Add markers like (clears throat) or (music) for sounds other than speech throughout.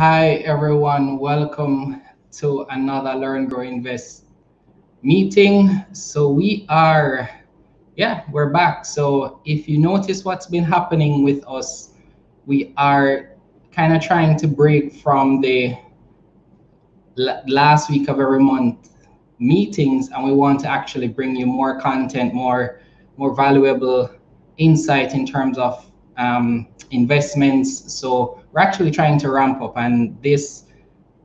Hi, everyone. Welcome to another Learn, Grow, Invest meeting. So we are, yeah, we're back. So if you notice what's been happening with us, we are kind of trying to break from the last week of every month meetings and we want to actually bring you more content, more, more valuable insight in terms of um, investments. So we're actually trying to ramp up, and this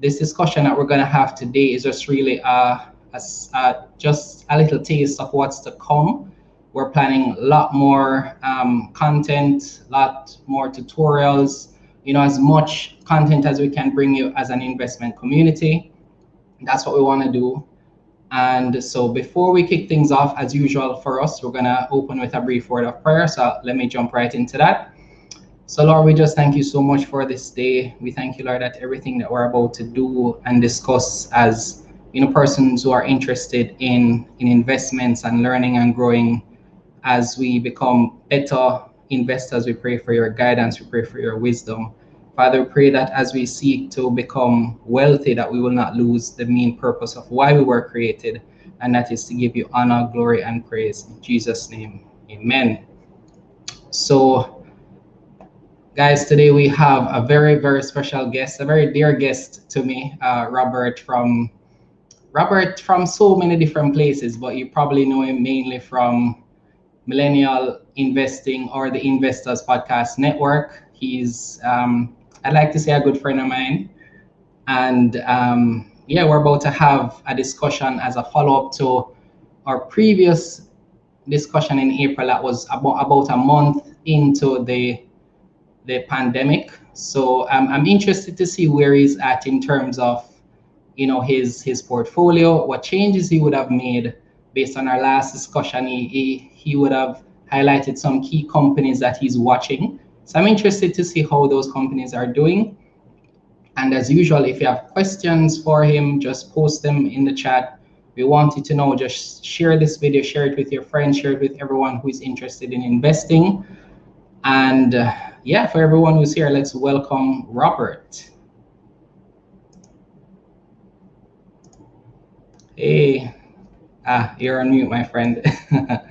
this discussion that we're going to have today is just really a, a, a, just a little taste of what's to come. We're planning a lot more um, content, a lot more tutorials, you know, as much content as we can bring you as an investment community. That's what we want to do. And so before we kick things off, as usual for us, we're going to open with a brief word of prayer. So let me jump right into that. So, Lord, we just thank you so much for this day. We thank you, Lord, that everything that we're about to do and discuss as you know persons who are interested in in investments and learning and growing as we become better investors we pray for your guidance we pray for your wisdom. Father we pray that as we seek to become wealthy that we will not lose the main purpose of why we were created and that is to give you honor glory and praise. In jesus name amen. So Guys, today we have a very, very special guest, a very dear guest to me, uh, Robert from Robert from so many different places, but you probably know him mainly from Millennial Investing or the Investors Podcast Network. He's, um, I'd like to say, a good friend of mine. And um, yeah, we're about to have a discussion as a follow up to our previous discussion in April that was about, about a month into the the pandemic. So um, I'm interested to see where he's at in terms of, you know, his his portfolio, what changes he would have made based on our last discussion. He, he, he would have highlighted some key companies that he's watching. So I'm interested to see how those companies are doing. And as usual, if you have questions for him, just post them in the chat. We want you to know, just share this video, share it with your friends, share it with everyone who is interested in investing. And uh, yeah, for everyone who's here, let's welcome Robert. Hey, ah, you're on mute, my friend. (laughs)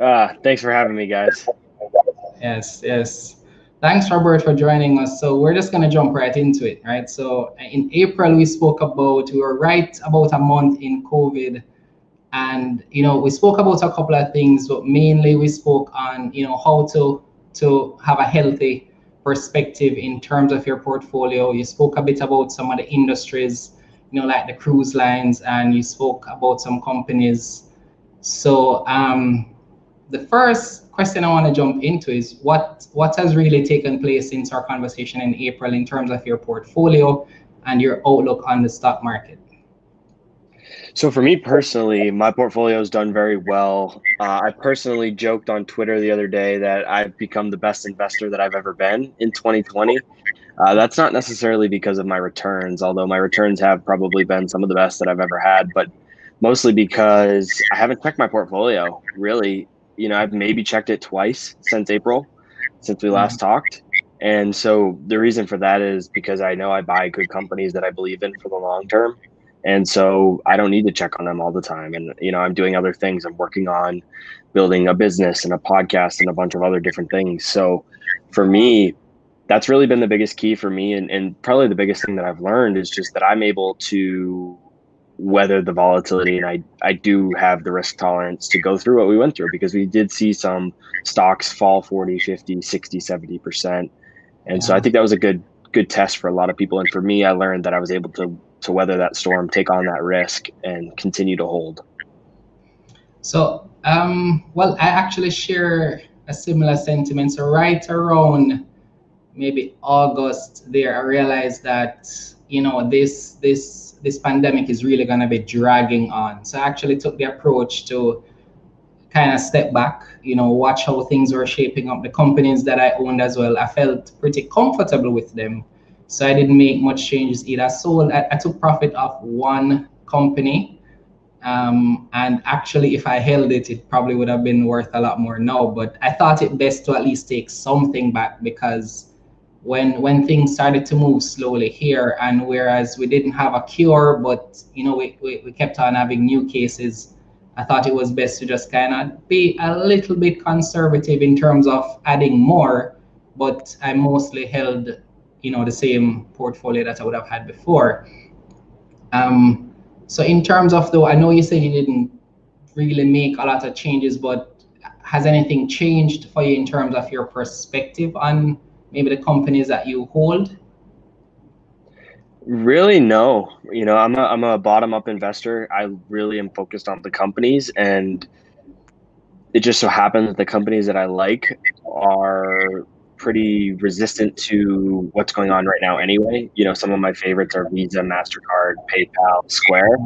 ah, thanks for having me, guys. Yes, yes. Thanks, Robert, for joining us. So we're just gonna jump right into it, right? So in April, we spoke about we were right about a month in COVID, and you know we spoke about a couple of things, but mainly we spoke on you know how to to have a healthy perspective in terms of your portfolio. You spoke a bit about some of the industries, you know, like the cruise lines, and you spoke about some companies. So um, the first question I want to jump into is what what has really taken place since our conversation in April in terms of your portfolio and your outlook on the stock market? So for me personally, my portfolio has done very well. Uh, I personally joked on Twitter the other day that I've become the best investor that I've ever been in 2020. Uh, that's not necessarily because of my returns, although my returns have probably been some of the best that I've ever had, but mostly because I haven't checked my portfolio. Really, you know, I've maybe checked it twice since April, since we last mm-hmm. talked. And so the reason for that is because I know I buy good companies that I believe in for the long term and so i don't need to check on them all the time. And you know i'm doing other things. I'm working on building a business and a podcast and a bunch of other different things. So for me that's really been the biggest key for me. And, and probably the biggest thing that i've learned is just that i'm able to weather the volatility. And I, I do have the risk tolerance to go through what we went through because we did see some stocks fall 40 50 60 70% and yeah. so i think that was a good good test for a lot of people. And for me i learned that i was able to to weather that storm, take on that risk, and continue to hold. So, um, well, I actually share a similar sentiment. So, right around maybe August, there, I realized that you know this this this pandemic is really going to be dragging on. So, I actually took the approach to kind of step back, you know, watch how things were shaping up. The companies that I owned as well, I felt pretty comfortable with them so I didn't make much changes either. I sold, I, I took profit off one company. Um, and actually, if I held it, it probably would have been worth a lot more now. But I thought it best to at least take something back because when when things started to move slowly here and whereas we didn't have a cure but you know we, we, we kept on having new cases i thought it was best to just kind of be a little bit conservative in terms of adding more but i mostly held you know the same portfolio that i would have had before um so in terms of though i know you said you didn't really make a lot of changes but has anything changed for you in terms of your perspective on maybe the companies that you hold? Really, no. You know, I'm a I'm a bottom up investor. I really am focused on the companies, and it just so happens that the companies that I like are pretty resistant to what's going on right now anyway. You know, some of my favorites are Visa, MasterCard, PayPal, Square,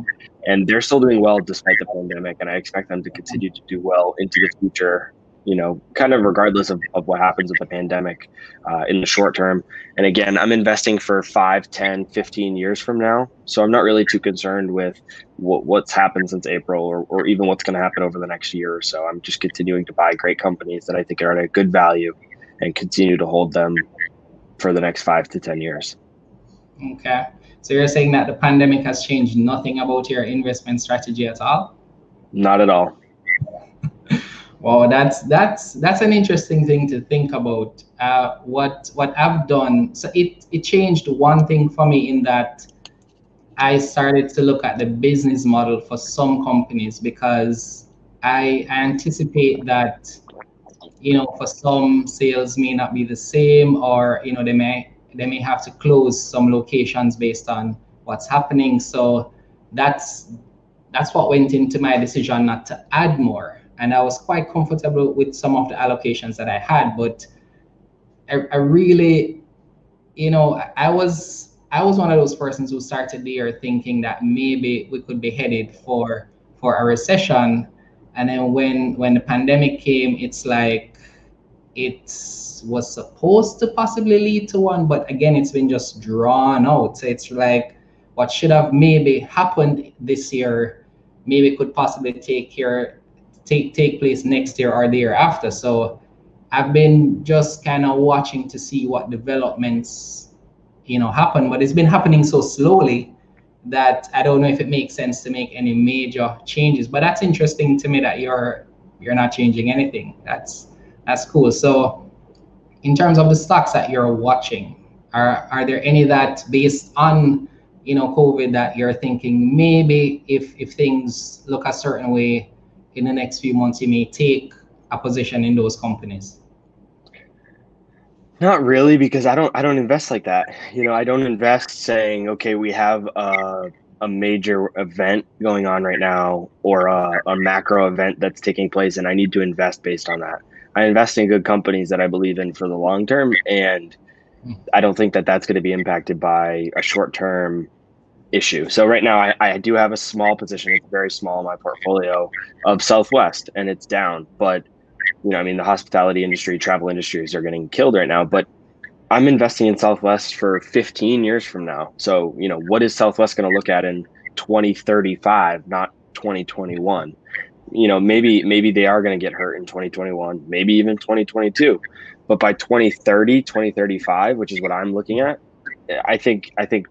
and they're still doing well despite the pandemic. And I expect them to continue to do well into the future you know, kind of regardless of, of what happens with the pandemic uh, in the short term. And again, I'm investing for 5, 10, 15 years from now. So I'm not really too concerned with what, what's happened since April or, or even what's going to happen over the next year or so. I'm just continuing to buy great companies that I think are at a good value and continue to hold them for the next five to 10 years. Okay. So you're saying that the pandemic has changed nothing about your investment strategy at all? Not at all. (laughs) Well, that's that's that's an interesting thing to think about. Uh, what what I've done, so it it changed one thing for me in that I started to look at the business model for some companies because I anticipate that you know for some sales may not be the same or you know they may they may have to close some locations based on what's happening. So that's that's what went into my decision not to add more and I was quite comfortable with some of the allocations that I had. But I, I really, you know, I was I was one of those persons who started the year thinking that maybe we could be headed for for a recession, and then when when the pandemic came, it's like it was supposed to possibly lead to one, but again, it's been just drawn out. So it's like what should have maybe happened this year, maybe could possibly take care take take place next year or the year after. So I've been just kind of watching to see what developments, you know, happen. But it's been happening so slowly that I don't know if it makes sense to make any major changes. But that's interesting to me that you're you're not changing anything. That's that's cool. So in terms of the stocks that you're watching, are are there any that based on you know COVID that you're thinking maybe if if things look a certain way, in the next few months you may take a position in those companies? Not really, because I don't I don't invest like that. You know, I don't invest saying, okay, we have a, a major event going on right now or a, a macro event that's taking place, and I need to invest based on that. I invest in good companies that I believe in for the long term, and hmm. I don't think that that's going to be impacted by a short term issue. So right now I, I do have a small position, it's very small in my portfolio of Southwest and it's down. But you know, I mean the hospitality industry, travel industries are getting killed right now. But I'm investing in Southwest for 15 years from now. So, you know, what is Southwest going to look at in 2035, not 2021? You know, maybe maybe they are going to get hurt in 2021, maybe even 2022. But by 2030, 2035, which is what I'm looking at, I think I think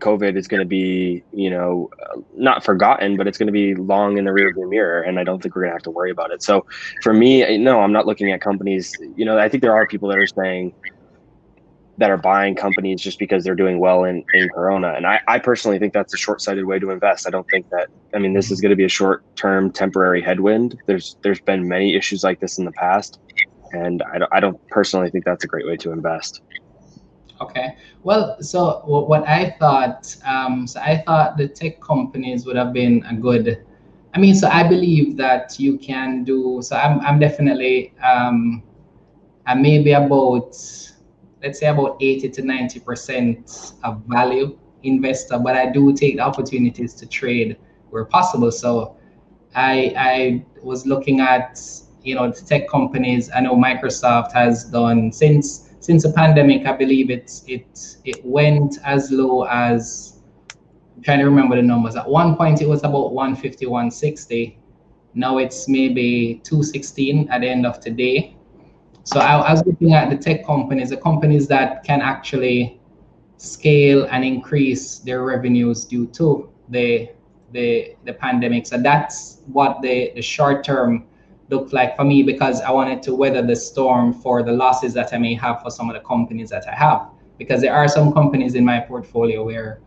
COVID is going to be, you know, not forgotten, but it's going to be long in the rearview mirror, and I don't think we're going to have to worry about it. So, for me, no, I'm not looking at companies. You know, I think there are people that are saying that are buying companies just because they're doing well in, in Corona, and I, I personally think that's a short-sighted way to invest. I don't think that. I mean, this is going to be a short-term, temporary headwind. There's there's been many issues like this in the past, and I don't I don't personally think that's a great way to invest. Okay. Well, so what I thought, um, so I thought the tech companies would have been a good. I mean, so I believe that you can do. So I'm, I'm definitely, um, I maybe about, let's say about 80 to 90 percent of value investor, but I do take the opportunities to trade where possible. So I, I was looking at, you know, the tech companies. I know Microsoft has done since since the pandemic, I believe it's it it went as low as I'm trying to remember the numbers. At one point, it was about 150, 160. Now it's maybe 216 at the end of today. So I, I was looking at the tech companies, the companies that can actually scale and increase their revenues due to the the the pandemic. So that's what the the short term looked like for me because I wanted to weather the storm for the losses that I may have for some of the companies that I have. Because there are some companies in my portfolio where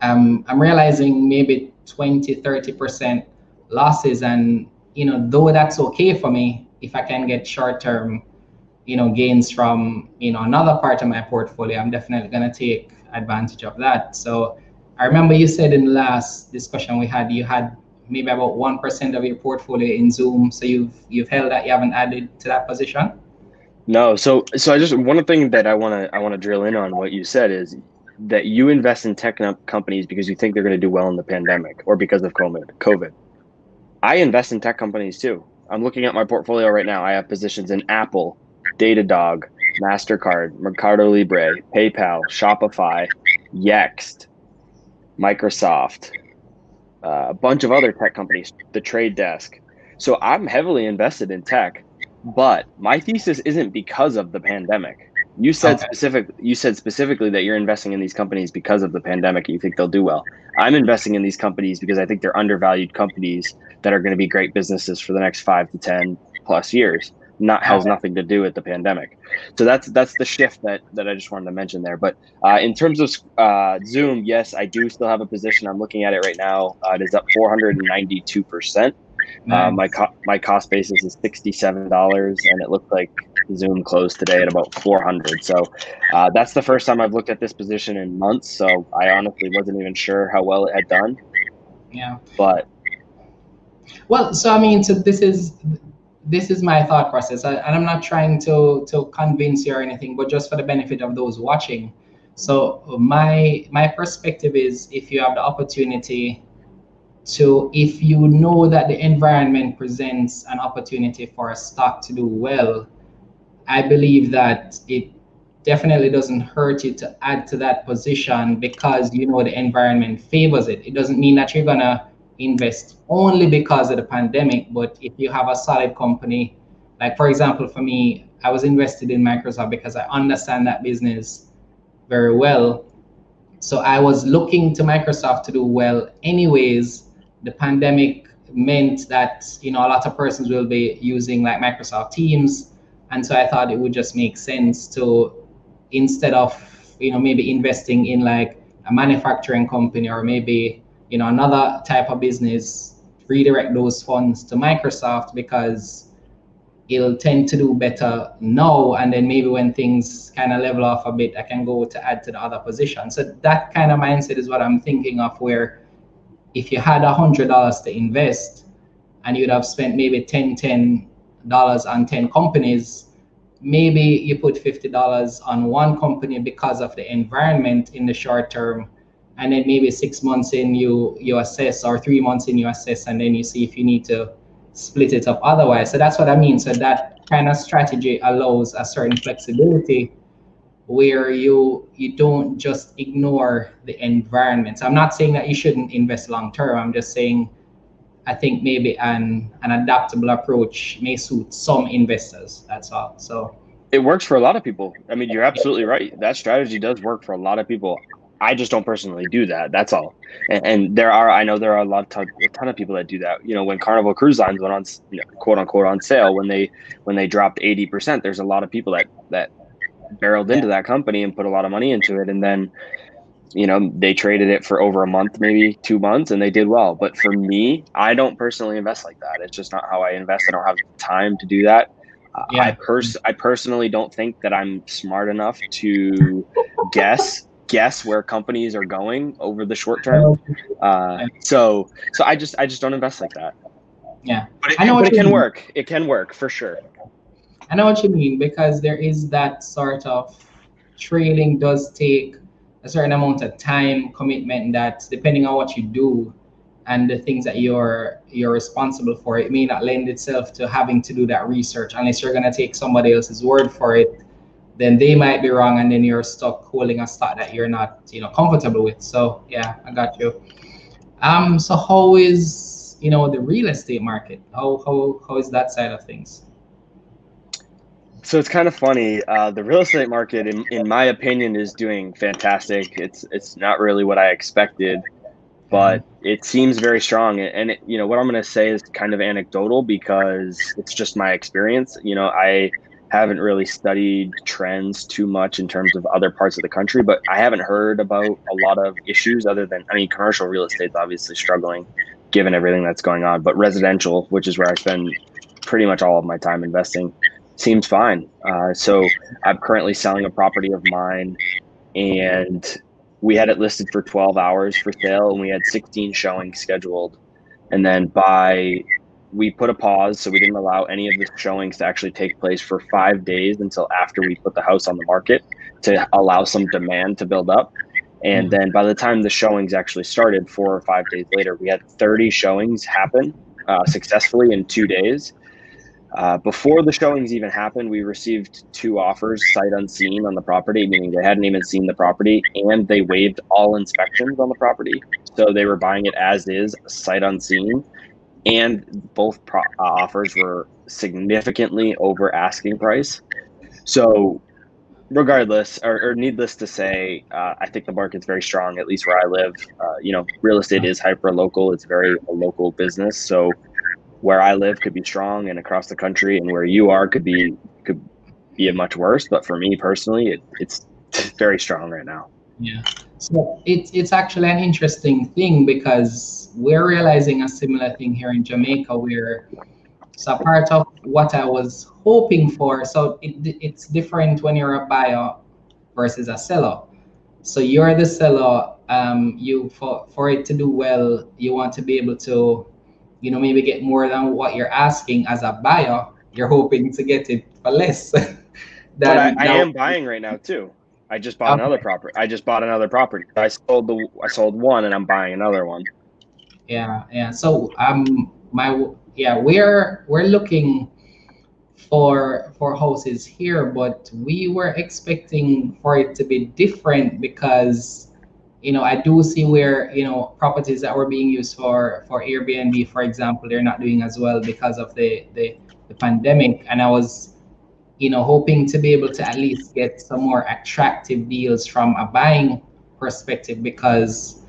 um, I'm realizing maybe 20, 30% losses. And, you know, though that's okay for me, if I can get short term, you know, gains from, you know, another part of my portfolio, I'm definitely going to take advantage of that. So I remember you said in the last discussion we had, you had maybe about 1% of your portfolio in Zoom. So you've, you've held that, you haven't added to that position? No. So, so I just, one thing that I want to, I want to drill in on what you said is that you invest in tech companies because you think they're going to do well in the pandemic or because of COVID. COVID. I invest in tech companies too. I'm looking at my portfolio right now. I have positions in Apple, Datadog, MasterCard, Mercado Libre, PayPal, Shopify, Yext, Microsoft, uh, a bunch of other tech companies, the Trade Desk. So I'm heavily invested in tech, but my thesis isn't because of the pandemic. You said okay. specific. You said specifically that you're investing in these companies because of the pandemic. and You think they'll do well. I'm investing in these companies because I think they're undervalued companies that are going to be great businesses for the next five to ten plus years. Not has nothing to do with the pandemic. So that's that's the shift that that I just wanted to mention there. But uh, in terms of uh, Zoom, yes, I do still have a position. I'm looking at it right now. Uh, it is up 492 percent. Uh, my co- my cost basis is sixty seven dollars, and it looked like Zoom closed today at about four hundred. So uh, that's the first time I've looked at this position in months. So I honestly wasn't even sure how well it had done. Yeah. But well, so I mean, so this is this is my thought process, I, and I'm not trying to to convince you or anything, but just for the benefit of those watching. So my my perspective is, if you have the opportunity so if you know that the environment presents an opportunity for a stock to do well, I believe that it definitely doesn't hurt you to add to that position because you know the environment favors it. It doesn't mean that you're gonna invest only because of the pandemic, but if you have a solid company, like for example, for me, I was invested in Microsoft because I understand that business very well. So I was looking to Microsoft to do well anyways the pandemic meant that you know a lot of persons will be using like Microsoft Teams, and so I thought it would just make sense to instead of you know maybe investing in like a manufacturing company or maybe you know another type of business redirect those funds to Microsoft because it'll tend to do better now and then maybe when things kind of level off a bit I can go to add to the other position. So that kind of mindset is what I'm thinking of where if you had a hundred dollars to invest and you'd have spent maybe 10 10 dollars on 10 companies maybe you put 50 dollars on one company because of the environment in the short term and then maybe six months in you you assess or three months in you assess and then you see if you need to split it up otherwise so that's what i mean so that kind of strategy allows a certain flexibility where you you don't just ignore the environment. So I'm not saying that you shouldn't invest long term. I'm just saying I think maybe an an adaptable approach may suit some investors. That's all. So it works for a lot of people. I mean, you're absolutely right. That strategy does work for a lot of people. I just don't personally do that. That's all. And, and there are, I know there are a lot, of, a ton of people that do that. You know, when Carnival Cruise Lines went on, you know, quote unquote, on sale, when they when they dropped eighty percent, there's a lot of people that that barreled into that company and put a lot of money into it and then you know they traded it for over a month maybe two months and they did well but for me i don't personally invest like that it's just not how i invest i don't have time to do that yeah. i pers- i personally don't think that i'm smart enough to guess guess where companies are going over the short term. Uh, so so i just i just don't invest like that. Yeah. But it, I know but it can work. It can work for sure. I know what you mean because there is that sort of trading does take a certain amount of time commitment that depending on what you do and the things that you're you're responsible for it may not lend itself to having to do that research unless you're going to take somebody else's word for it then they might be wrong and then you're stuck holding a stock that you're not you know comfortable with so yeah i got you um so how is you know the real estate market how how how is that side of things so it's kind of funny. Uh, the real estate market, in, in my opinion, is doing fantastic. It's it's not really what I expected, but it seems very strong. And it, you know what I'm going to say is kind of anecdotal because it's just my experience. You know, I haven't really studied trends too much in terms of other parts of the country, but I haven't heard about a lot of issues other than I mean, commercial real estate's obviously struggling given everything that's going on, but residential, which is where I spend pretty much all of my time investing seems fine. Uh, so I'm currently selling a property of mine, and we had it listed for 12 hours for sale, and we had 16 showings scheduled. And then by we put a pause, so we didn't allow any of the showings to actually take place for five days until after we put the house on the market to allow some demand to build up. And then by the time the showings actually started, four or five days later, we had 30 showings happen uh, successfully in two days uh, before the showings even happened, we received two offers sight unseen on the property, meaning they hadn't even seen the property and they waived all inspections on the property. So they were buying it as is, sight unseen. And both pro- uh, offers were significantly over asking price. So, regardless, or, or needless to say, uh, I think the market's very strong, at least where I live. Uh, you know, real estate is hyper local, it's very a local business. So, where I live could be strong and across the country, and where you are could be could be much worse. But for me personally, it, it's (laughs) very strong right now. Yeah. So it's it's actually an interesting thing because we're realizing a similar thing here in Jamaica where so part of what I was hoping for, so it, it's different when you're a buyer versus a seller. So you're the seller, um, you for, for it to do well, you want to be able to you know, maybe get more than what you're asking as a buyer, you're hoping to get it for less. (laughs) but I, I am buying right now too. I just bought okay. another property. I just bought another property. I sold the I sold one and I'm buying another one. Yeah, yeah. So um my yeah, we're we're looking for for houses here, but we were expecting for it to be different because you know, I do see where, you know, properties that were being used for, for Airbnb, for example, they're not doing as well because of the, the, the pandemic. And I was, you know, hoping to be able to at least get some more attractive deals from a buying perspective because,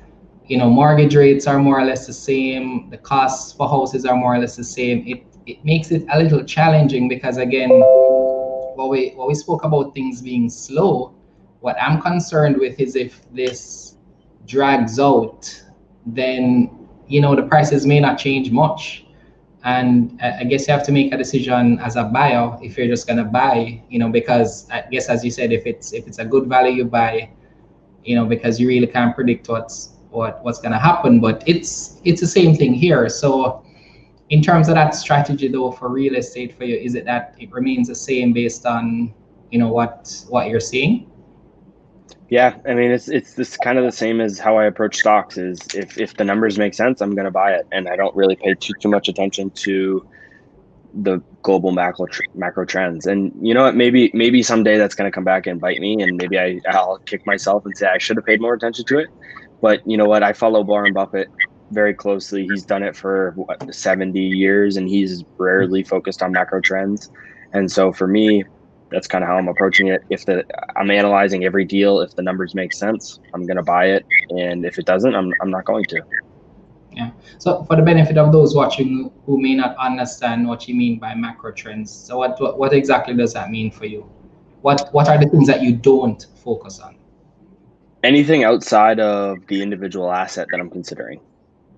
you know, mortgage rates are more or less the same. The costs for houses are more or less the same. It, it makes it a little challenging because again, what we, what we spoke about things being slow, what I'm concerned with is if this drags out, then you know the prices may not change much. And I guess you have to make a decision as a buyer if you're just gonna buy, you know, because I guess as you said, if it's if it's a good value you buy, you know, because you really can't predict what's what what's gonna happen. But it's it's the same thing here. So in terms of that strategy though for real estate for you, is it that it remains the same based on you know what what you're seeing? Yeah, I mean it's it's this kind of the same as how I approach stocks. Is if if the numbers make sense, I'm going to buy it, and I don't really pay too too much attention to the global macro macro trends. And you know what? Maybe maybe someday that's going to come back and bite me, and maybe I I'll kick myself and say I should have paid more attention to it. But you know what? I follow Warren Buffett very closely. He's done it for what, 70 years, and he's rarely focused on macro trends. And so for me, that's kind of how I'm approaching it. If the I'm analyzing every deal, if the numbers make sense, I'm going to buy it, and if it doesn't, I'm I'm not going to. Yeah. So for the benefit of those watching who may not understand what you mean by macro trends, so what what, what exactly does that mean for you? What what are the things that you don't focus on? Anything outside of the individual asset that I'm considering.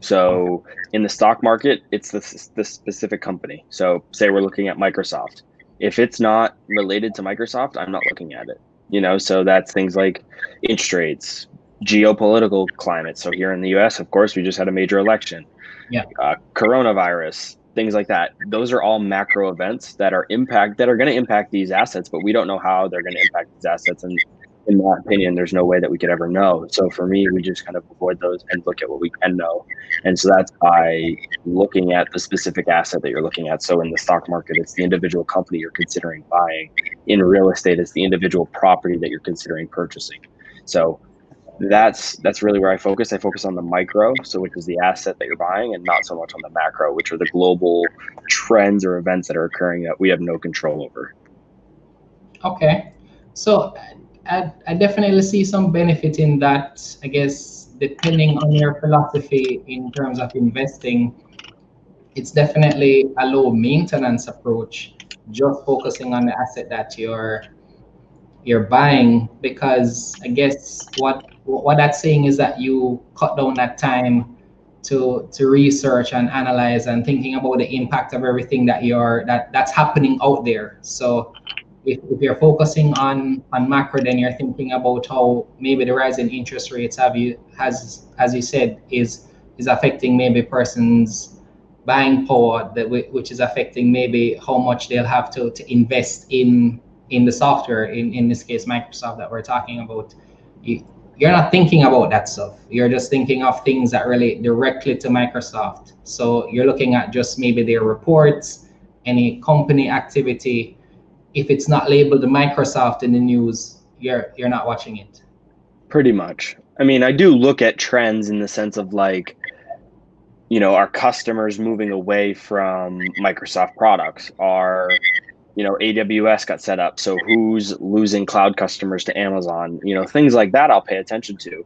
So in the stock market, it's the, the specific company. So say we're looking at Microsoft if it's not related to Microsoft, I'm not looking at it. You know, so that's things like interest rates, geopolitical climate. So here in the U.S., of course, we just had a major election. Yeah. Uh, coronavirus, things like that. Those are all macro events that are impact that are going to impact these assets, but we don't know how they're going to impact these assets. And in my opinion, there's no way that we could ever know. So for me, we just kind of avoid those and look at what we can know. And so that's by looking at the specific asset that you're looking at. So in the stock market, it's the individual company you're considering buying. In real estate, it's the individual property that you're considering purchasing. So that's that's really where I focus. I focus on the micro, so which is the asset that you're buying, and not so much on the macro, which are the global trends or events that are occurring that we have no control over. Okay, so I, I definitely see some benefit in that. I guess depending on your philosophy in terms of investing, it's definitely a low maintenance approach, just focusing on the asset that you're you're buying because I guess what what that's saying is that you cut down that time to to research and analyze and thinking about the impact of everything that you're that that's happening out there. So if, if you're focusing on on macro, then you're thinking about how maybe the rise in interest rates have you has as you said is is affecting maybe persons buying power that which is affecting maybe how much they'll have to to invest in in the software in in this case Microsoft that we're talking about. You, you're not thinking about that stuff. You're just thinking of things that relate directly to Microsoft. So you're looking at just maybe their reports, any company activity. If it's not labeled Microsoft in the news, you're you're not watching it. Pretty much. I mean, I do look at trends in the sense of like, you know, are customers moving away from Microsoft products? Are you know aws got set up so who's losing cloud customers to amazon you know things like that i'll pay attention to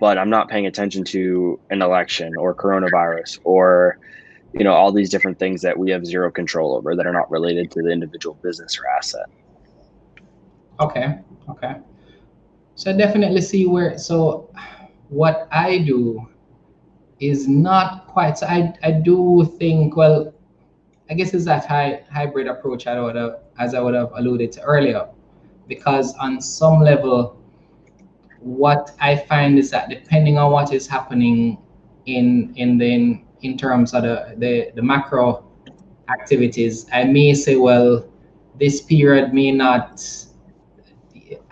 but i'm not paying attention to an election or coronavirus or you know all these different things that we have zero control over that are not related to the individual business or asset. Okay okay. So I definitely see where so what i do is not quite so i i do think well I guess it's that high, hybrid approach I would have, as I would have alluded to earlier, because on some level, what I find is that depending on what is happening in in the in, terms of the, the the macro activities, I may say, well, this period may not.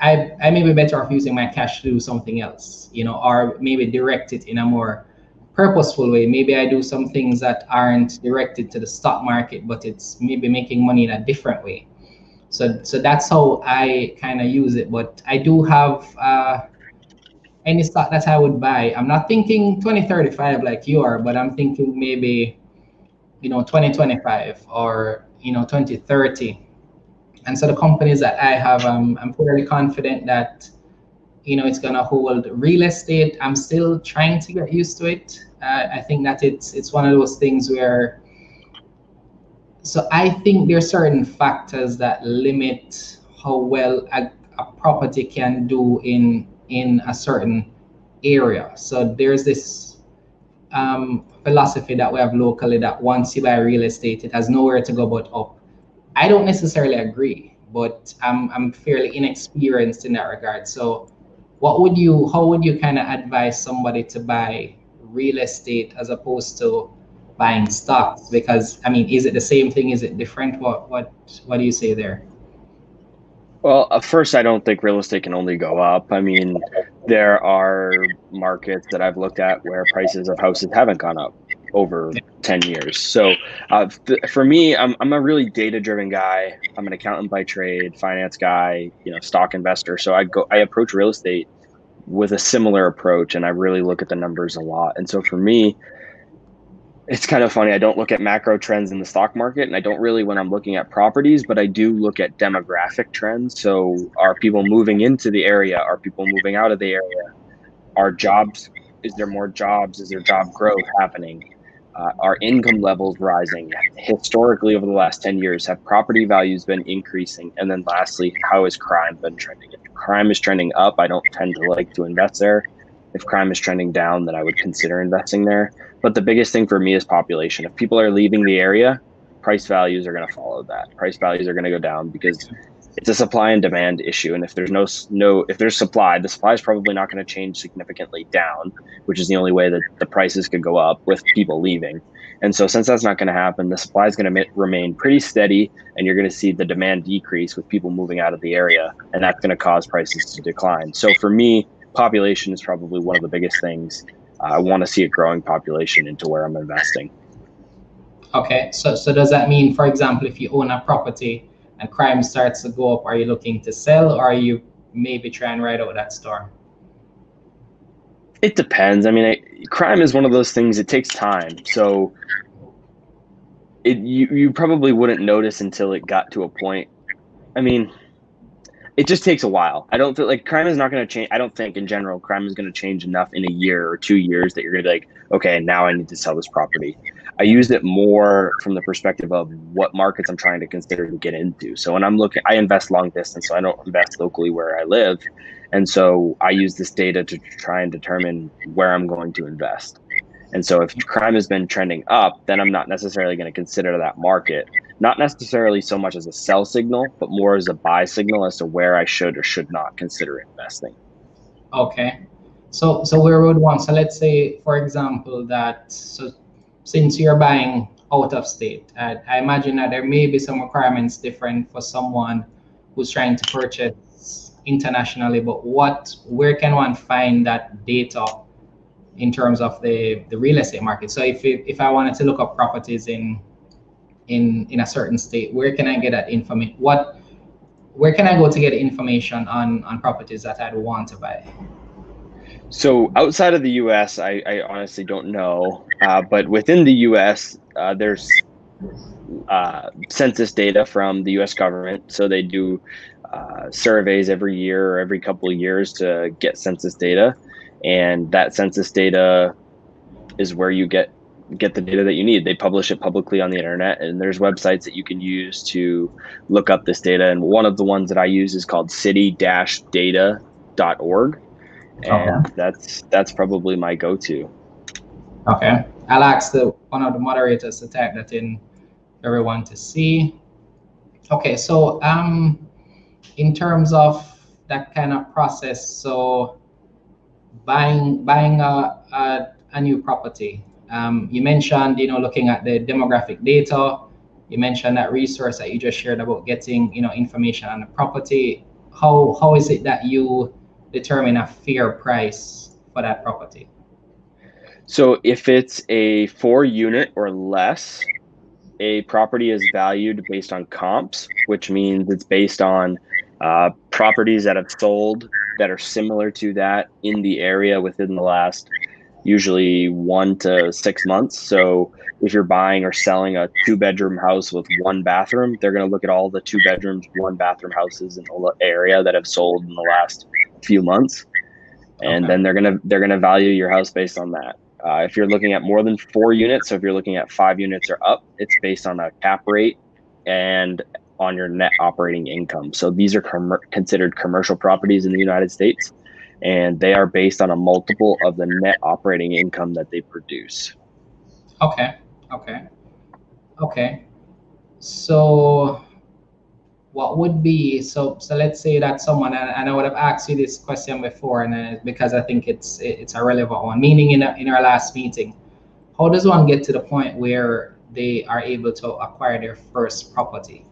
I I may be better off using my cash to do something else, you know, or maybe direct it in a more purposeful way. Maybe I do some things that aren't directed to the stock market, but it's maybe making money in a different way. So, so that's how I kind of use it. But I do have uh, any stock that I would buy. I'm not thinking 2035 like you are, but I'm thinking maybe, you know, 2025 or, you know, 2030. And so the companies that I have, um, I'm fairly confident that you know, it's gonna hold real estate. I'm still trying to get used to it. Uh, I think that it's it's one of those things where. So I think there are certain factors that limit how well a, a property can do in in a certain area. So there's this um, philosophy that we have locally that once you buy real estate, it has nowhere to go but up. I don't necessarily agree, but I'm I'm fairly inexperienced in that regard. So what would you how would you kind of advise somebody to buy real estate as opposed to buying stocks because i mean is it the same thing is it different what what what do you say there well uh, first i don't think real estate can only go up. I mean there are markets that i've looked at where prices of houses haven't gone up over 10 years. So uh, th- for me I'm, I'm a really data driven guy. I'm an accountant by trade finance guy you know stock investor. So i go i approach real estate with a similar approach and I really look at the numbers a lot. And so for me, it's kind of funny. I don't look at macro trends in the stock market and I don't really when I'm looking at properties, but I do look at demographic trends. So are people moving into the area? Are people moving out of the area? Are jobs, is there more jobs? Is there job growth happening? Uh, are income levels rising? Historically, over the last 10 years, have property values been increasing? And then lastly, how has crime been trending? If crime is trending up, I don't tend to like to invest there. If crime is trending down, then I would consider investing there. But the biggest thing for me is population. If people are leaving the area, price values are going to follow that. Price values are going to go down because it's a supply and demand issue and if there's no no if there's supply the supply is probably not going to change significantly down which is the only way that the prices could go up with people leaving and so since that's not going to happen the supply is going to remain pretty steady and you're going to see the demand decrease with people moving out of the area and that's going to cause prices to decline so for me population is probably one of the biggest things uh, i want to see a growing population into where i'm investing okay so so does that mean for example if you own a property and crime starts to go up, are you looking to sell or are you maybe trying to ride out that storm? It depends. I mean, it, crime is one of those things. It takes time, so it you you probably wouldn't notice until it got to a point. I mean, it just takes a while. I don't feel like crime is not going to change. I don't think in general crime is going to change enough in a year or two years that you're going to be like, okay, now I need to sell this property. I use it more from the perspective of what markets I'm trying to consider to get into. So when I'm looking, I invest long distance, so I don't invest locally where I live. And so I use this data to try and determine where I'm going to invest. And so if crime has been trending up, then I'm not necessarily going to consider that market, not necessarily so much as a sell signal, but more as a buy signal as to where I should or should not consider investing. Okay. So so where would one so let's say for example that so since you're buying out of state, uh, I imagine that there may be some requirements different for someone who's trying to purchase internationally, but what where can one find that data in terms of the, the real estate market. So if, if I wanted to look up properties in in in a certain state, where can I get that information? What where can I go to get information on on properties that I'd want to buy? So outside of the U.S., I, I honestly don't know, uh, but within the U.S., uh, there's uh, census data from the U.S. government. So they do uh, surveys every year or every couple of years to get census data and that census data is where you get get the data that you need. They publish it publicly on the internet, and there's websites that you can use to look up this data. And one of the ones that I use is called city-data.org, and okay. that's that's probably my go-to. Okay, I'll ask the one of the moderators to type that in everyone to see. Okay, so um, in terms of that kind of process, so buying buying a, a, a new property. Um, you mentioned, you know, looking at the demographic data. You mentioned that resource that you just shared about getting, you know, information on the property. How how is it that you determine a fair price for that property? So if it's a four unit or less, a property is valued based on comps, which means it's based on uh, properties that have sold that are similar to that in the area within the last usually one to six months. So if you're buying or selling a two bedroom house with one bathroom, they're going to look at all the two bedrooms, one bathroom houses in the area that have sold in the last few months. And okay. then they're going to, they're going to value your house based on that. Uh, if you're looking at more than four units, so if you're looking at five units or up, it's based on a cap rate and on your net operating income. So these are com- considered commercial properties in the United States, and they are based on a multiple of the net operating income that they produce. Okay. Okay. Okay. So what would be so so let's say that someone and, and I would have asked you this question before and uh, because I think it's it's a relevant one meaning in, a, in our last meeting how does one get to the point where they are able to acquire their first property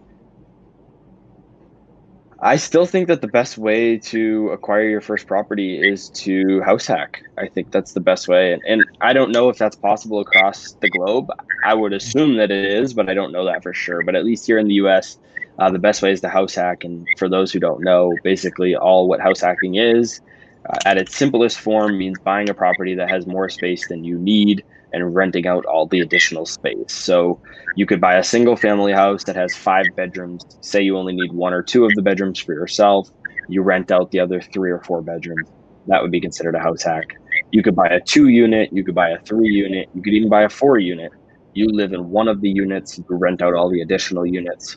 I still think that the best way to acquire your first property is to house hack. I think that's the best way. And, and, I don't know if that's possible across the globe. I would assume that it is, but I don't know that for sure. But at least here in the US, uh, the best way is to house hack. And for those who don't know, basically all what house hacking is uh, at its simplest form means buying a property that has more space than you need and renting out all the additional space. So you could buy a single family house that has five bedrooms. Say you only need one or two of the bedrooms for yourself. You rent out the other three or four bedrooms. That would be considered a house hack. You could buy a two unit, you could buy a three unit, you could even buy a four unit. You live in one of the units, you rent out all the additional units,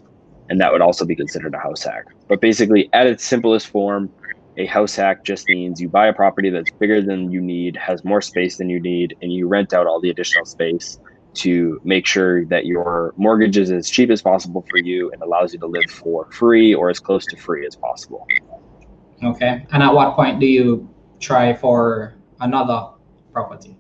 and that would also be considered a house hack. But basically, at its simplest form, a house hack just means you buy a property that's bigger than you need, has more space than you need, and you rent out all the additional space to make sure that your mortgage is as cheap as possible for you and allows you to live for free or as close to free as possible. Okay. And at what point do you try for another property?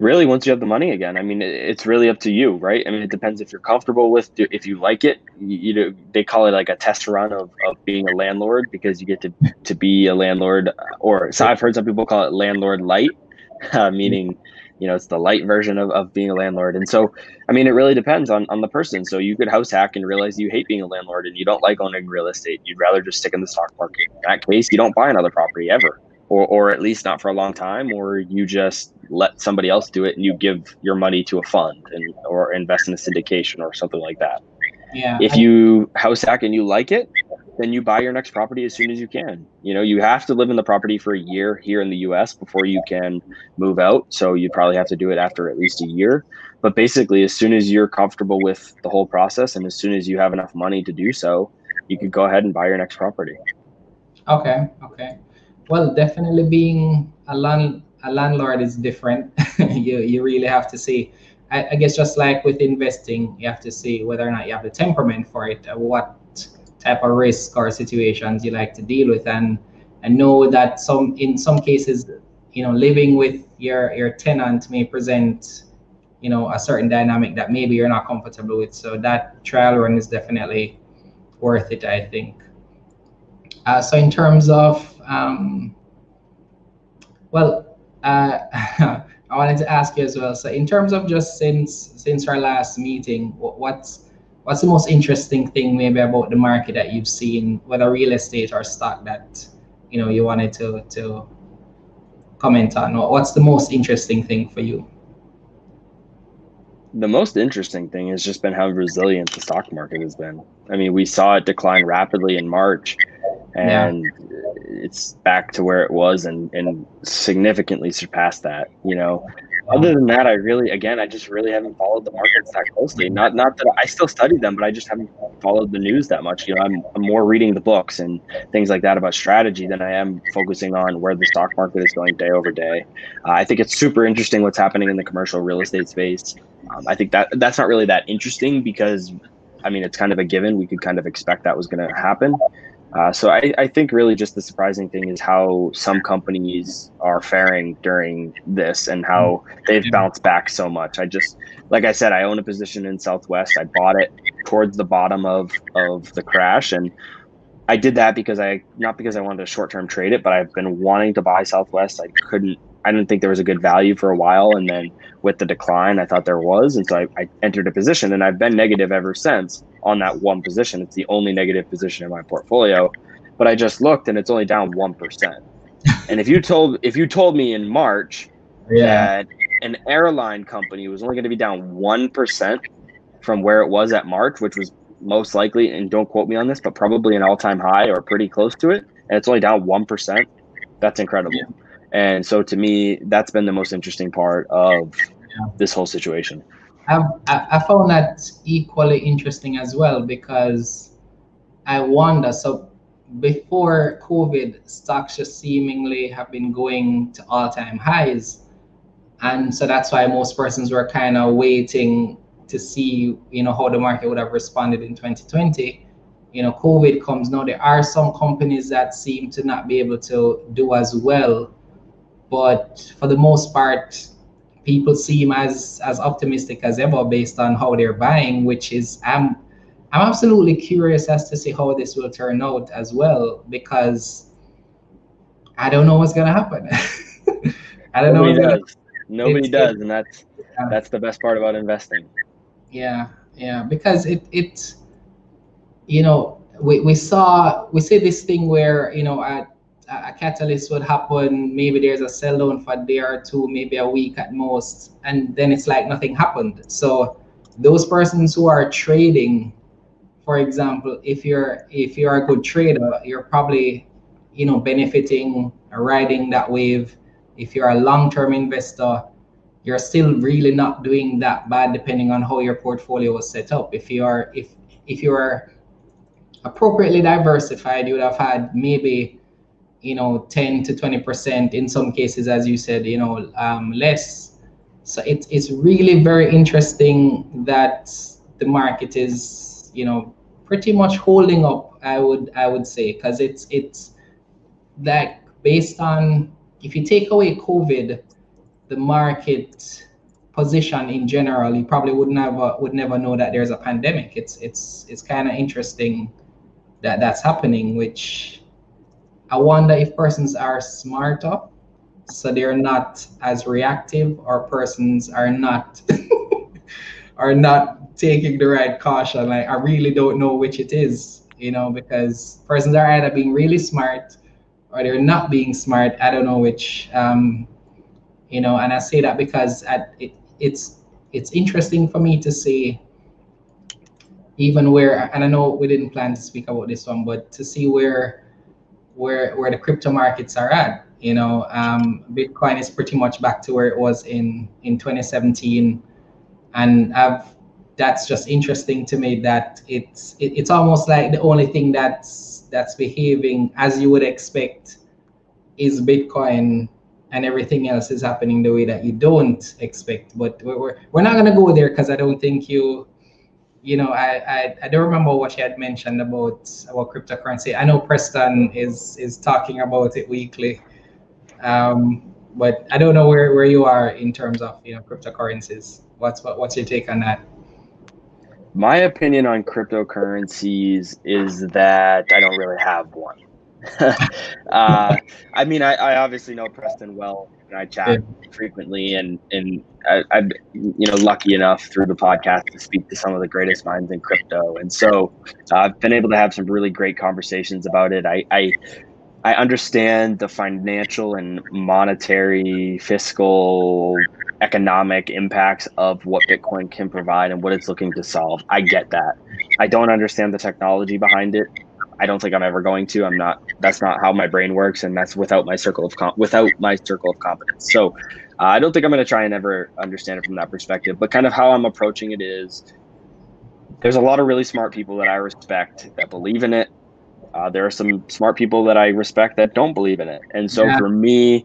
Really once you have the money again i mean it's really up to you right? I mean it depends if you're comfortable with if you like it you, know they call it like a test run of, of being a landlord because you get to to be a landlord or so i've heard some people call it landlord light (laughs) uh, meaning you know it's the light version of, of being a landlord. And so i mean it really depends on, on the person. So you could house hack and realize you hate being a landlord and you don't like owning real estate. You'd rather just stick in the stock market. In that case you don't buy another property ever or, or at least not for a long time, or you just let somebody else do it and you give your money to a fund and or invest in a syndication or something like that. Yeah. If you house hack and you like it, then you buy your next property as soon as you can. You know, you have to live in the property for a year here in the US before you can move out. So you probably have to do it after at least a year. But basically, as soon as you're comfortable with the whole process and as soon as you have enough money to do so, you could go ahead and buy your next property. Okay. Okay. Well, definitely being a land a landlord is different. (laughs) you you really have to see. I, I, guess just like with investing, you have to see whether or not you have the temperament for it, uh, what type of risk or situations you like to deal with, and and know that some in some cases, you know, living with your your tenant may present, you know, a certain dynamic that maybe you're not comfortable with. So that trial run is definitely worth it, I think. Uh, so in terms of um, well, uh, (laughs) I wanted to ask you as well. So in terms of just since since our last meeting, what's what's the most interesting thing maybe about the market that you've seen, whether real estate or stock that you know you wanted to to comment on? What's the most interesting thing for you? The most interesting thing has just been how resilient the stock market has been. I mean, we saw it decline rapidly in March, and yeah it's back to where it was and, and significantly surpassed that, you know. Other than that, I really, again, I just really haven't followed the markets that closely. Not, not that I still study them, but I just haven't followed the news that much. You know, I'm, I'm more reading the books and things like that about strategy than I am focusing on where the stock market is going day over day. Uh, I think it's super interesting what's happening in the commercial real estate space. Um, I think that that's not really that interesting because, I mean, it's kind of a given. We could kind of expect that was going to happen. Uh, so I, I think really just the surprising thing is how some companies are faring during this and how they've bounced back so much. I just, like I said, I own a position in Southwest. I bought it towards the bottom of of the crash, and I did that because I not because I wanted to short term trade it, but I've been wanting to buy Southwest. I couldn't. I didn't think there was a good value for a while, and then with the decline, I thought there was, and so I, I entered a position, and I've been negative ever since on that one position. It's the only negative position in my portfolio, but I just looked, and it's only down one percent. and if you told if you told me in March (laughs) yeah. that an airline company was only going to be down one percent from where it was at March, which was most likely, and don't quote me on this, but probably an all-time high or pretty close to it, and it's only down one percent. That's incredible. Yeah. And so to me, that's been the most interesting part of yeah. this whole situation. I've, I found that equally interesting as well because I wonder. So before COVID, stocks just seemingly have been going to all-time highs, and so that's why most persons were kind of waiting to see, you know, how the market would have responded in 2020. You know, COVID comes now. There are some companies that seem to not be able to do as well but for the most part, people seem as as optimistic as ever based on how they're buying, which is I'm I'm absolutely curious as to see how this will turn out as well because I don't know what's gonna happen. (laughs) I don't Nobody know. Does. Nobody does, and that's yeah. that's the best part about investing. Yeah, yeah, because it it you know we, we saw we see this thing where you know at a catalyst would happen. Maybe there's a sell down for a day or two, maybe a week at most, and then it's like nothing happened. So those persons who are trading, for example, if you're if you're a good trader, you're probably you know benefiting, riding that wave. If you're a long-term investor, you're still really not doing that bad depending on how your portfolio was set up. If you are if if you are appropriately diversified, you would have had maybe you know 10 to 20 percent in some cases as you said you know um, less. So it's it's really very interesting that the market is you know pretty much holding up i would i would say because it's it's like based on if you take away covid the market position in general you probably would never would never know that there's a pandemic. It's it's it's kind of interesting that that's happening which I wonder if persons are smarter, so they're not as reactive, or persons are not (laughs) are not taking the right caution. Like I really don't know which it is, you know, because persons are either being really smart or they're not being smart. I don't know which. Um, you know, and I say that because at, it, it's it's interesting for me to see even where and I know we didn't plan to speak about this one, but to see where where where the crypto markets are at. You know, um, Bitcoin is pretty much back to where it was in in 2017, and I've that's just interesting to me that it's it, it's almost like the only thing that's that's behaving as you would expect is Bitcoin and everything else is happening the way that you don't expect. But we're, we're not gonna go there because I don't think you you know, I, I, I don't remember what you had mentioned about about cryptocurrency. I know Preston is is talking about it weekly, um, but I don't know where, where you are in terms of you know cryptocurrencies. What's what, what's your take on that? My opinion on cryptocurrencies is that I don't really have one. (laughs) uh, I mean, I, I obviously know Preston well, and I chat yeah. frequently, and and I, am you know lucky enough through the podcast to speak to some of the greatest minds in crypto, and so uh, I've been able to have some really great conversations about it. I, I I understand the financial and monetary, fiscal, economic impacts of what Bitcoin can provide and what it's looking to solve. I get that. I don't understand the technology behind it. I don't think I'm ever going to. I'm not. That's not how my brain works, and that's without my circle of com- without my circle of competence. So, uh, I don't think I'm going to try and ever understand it from that perspective. But kind of how I'm approaching it is, there's a lot of really smart people that I respect that believe in it. Uh, there are some smart people that I respect that don't believe in it, and so yeah. for me,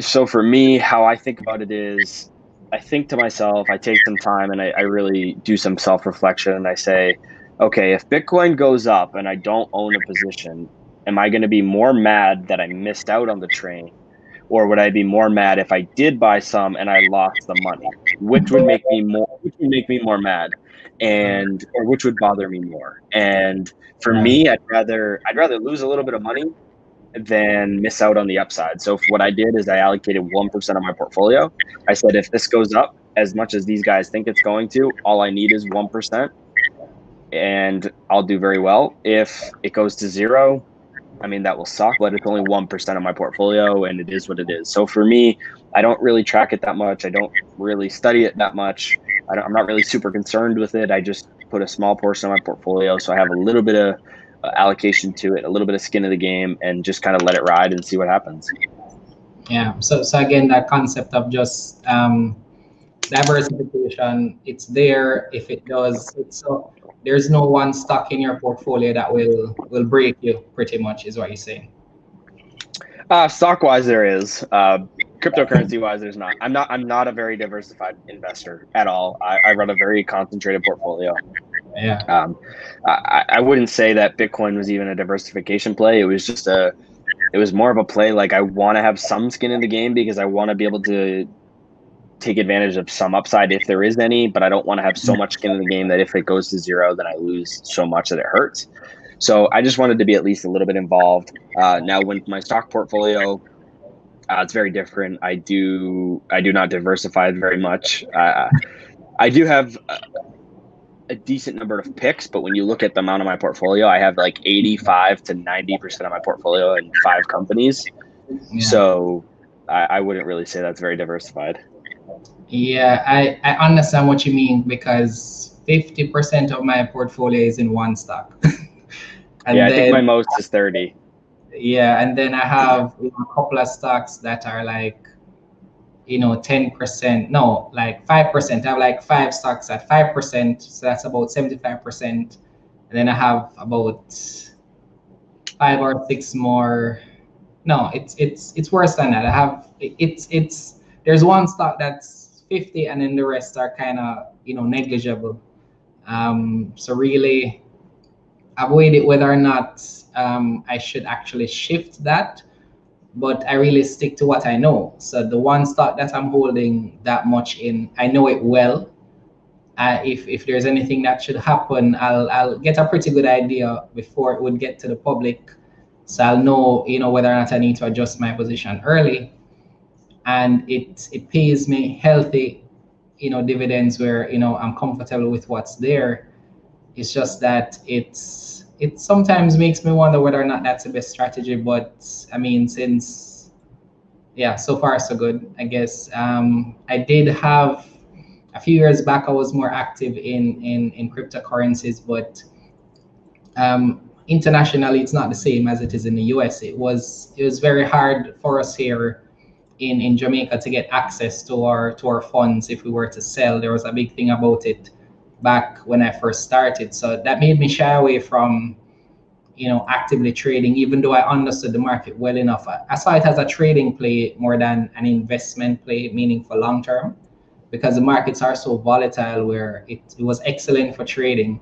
so for me, how I think about it is, I think to myself, I take some time and I, I really do some self reflection, and I say okay, if Bitcoin goes up and I don't own a position, am I going to be more mad that I missed out on the train? Or would I be more mad if I did buy some and I lost the money? Which would make me more which would make me more mad and or which would bother me more? And for me, I'd rather I'd rather lose a little bit of money than miss out on the upside. So what I did is I allocated 1% of my portfolio. I said if this goes up as much as these guys think it's going to, all I need is 1% and I'll do very well. If it goes to zero, I mean, that will suck, but it's only 1% of my portfolio and it is what it is. So for me, I don't really track it that much. I don't really study it that much. I am not really super concerned with it. I just put a small portion of my portfolio. So I have a little bit of uh, allocation to it, a little bit of skin in the game, and just kind of let it ride and see what happens. Yeah. So, so again, that concept of just um, diversification, it's there. If it does, it's so there's no one stock in your portfolio that will will break you pretty much is what you're saying. Uh, stock wise there is. Uh, cryptocurrency wise there's not. I'm not i'm not a very diversified investor at all. I, I run a very concentrated portfolio. Yeah. Um, I, I wouldn't say that bitcoin was even a diversification play. It was just a it was more of a play like i want to have some skin in the game because i want to be able to take advantage of some upside if there is any, but I don't want to have so much skin in the game that if it goes to zero, then I lose so much that it hurts. So I just wanted to be at least a little bit involved. Uh, now, with my stock portfolio, uh, it's very different. I do I do not diversify very much. Uh, I do have a, a, decent number of picks, but when you look at the amount of my portfolio, I have like 85 to 90 percent of my portfolio in five companies. Yeah. So I, I wouldn't really say that's very diversified. Yeah, I, I understand what you mean because 50% of my portfolio is in one stock. (laughs) and yeah, I think my most is 30. Yeah, and then I have you know, a couple of stocks that are like, you know, 10%, no, like 5%. I have like five stocks at 5%, so that's about 75%. And then I have about five or six more. No, it's it's it's worse than that. I have it's it's there's one stock that's 50 and then the rest are kind of you know negligible. Um, so really avoid it whether or not um, i should actually shift that but i really stick to what i know. So the one stock that i'm holding that much in i know it well. Uh, if if there's anything that should happen i'll i'll get a pretty good idea before it would get to the public. So i'll know you know whether or not i need to adjust my position early and it it pays me healthy you know dividends where you know i'm comfortable with what's there it's just that it's it sometimes makes me wonder whether or not that's the best strategy but i mean since yeah so far so good i guess um i did have a few years back, I was more active in in in cryptocurrencies, but um, internationally, it's not the same as it is in the US. It was it was very hard for us here in in Jamaica to get access to our to our funds if we were to sell. There was a big thing about it back when I first started, so that made me shy away from you know actively trading, even though I understood the market well enough. I saw it as a trading play more than an investment play, meaning for long term, because the markets are so volatile. Where it, it was excellent for trading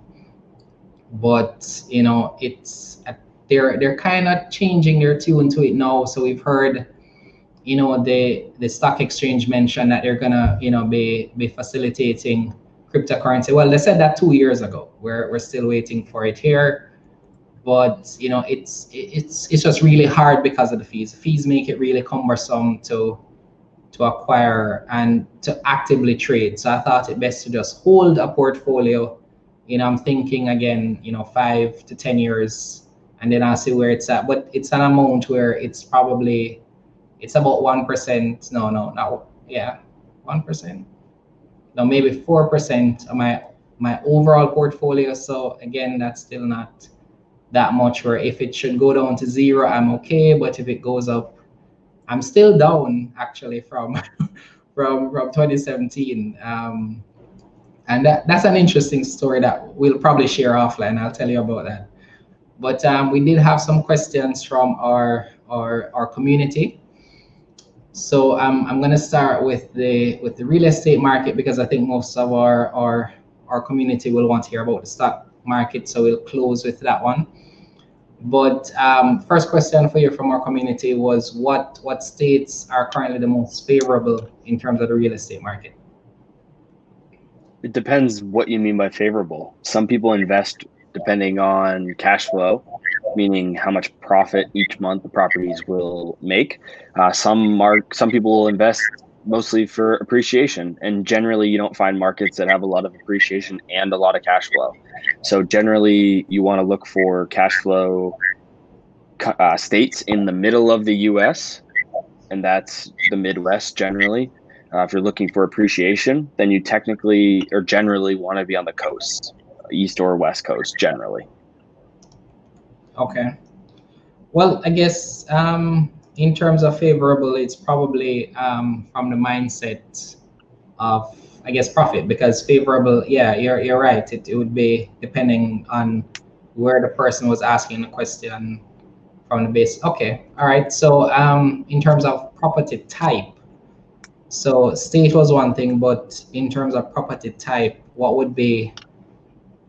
but you know it's they're they're kind of changing their tune to it now. So we've heard, you know, the the stock exchange mentioned that they're gonna you know be be facilitating cryptocurrency. Well, they said that two years ago. We're we're still waiting for it here, but you know it's it's it's just really hard because of the fees. Fees make it really cumbersome to to acquire and to actively trade. So I thought it best to just hold a portfolio you know, I'm thinking again, you know, five to 10 years, and then I'll see where it's at. But it's an amount where it's probably, it's about 1%. No, no, not, yeah, 1%. No, maybe 4% of my, my overall portfolio. So again, that's still not that much where if it should go down to zero, I'm okay. But if it goes up, I'm still down actually from, (laughs) from, from 2017. Um, and that, that's an interesting story that we'll probably share offline. I'll tell you about that. But um, we did have some questions from our our, our community. So um, I'm going to start with the with the real estate market because I think most of our our our community will want to hear about the stock market. So we'll close with that one. But um, first question for you from our community was what what states are currently the most favorable in terms of the real estate market? It depends what you mean by favorable. Some people invest depending on cash flow, meaning how much profit each month the properties will make. Uh, some mark some people will invest mostly for appreciation, and generally you don't find markets that have a lot of appreciation and a lot of cash flow. So generally, you want to look for cash flow uh, states in the middle of the U.S. and that's the Midwest generally. Uh, if you're looking for appreciation, then you technically or generally want to be on the coast, east or west coast, generally. Okay. Well, I guess um, in terms of favorable, it's probably um, from the mindset of, I guess, profit because favorable, yeah, you're, you're right. It, it would be depending on where the person was asking the question from the base. Okay. All right. So um, in terms of property type, so state was one thing, but in terms of property type, what would be,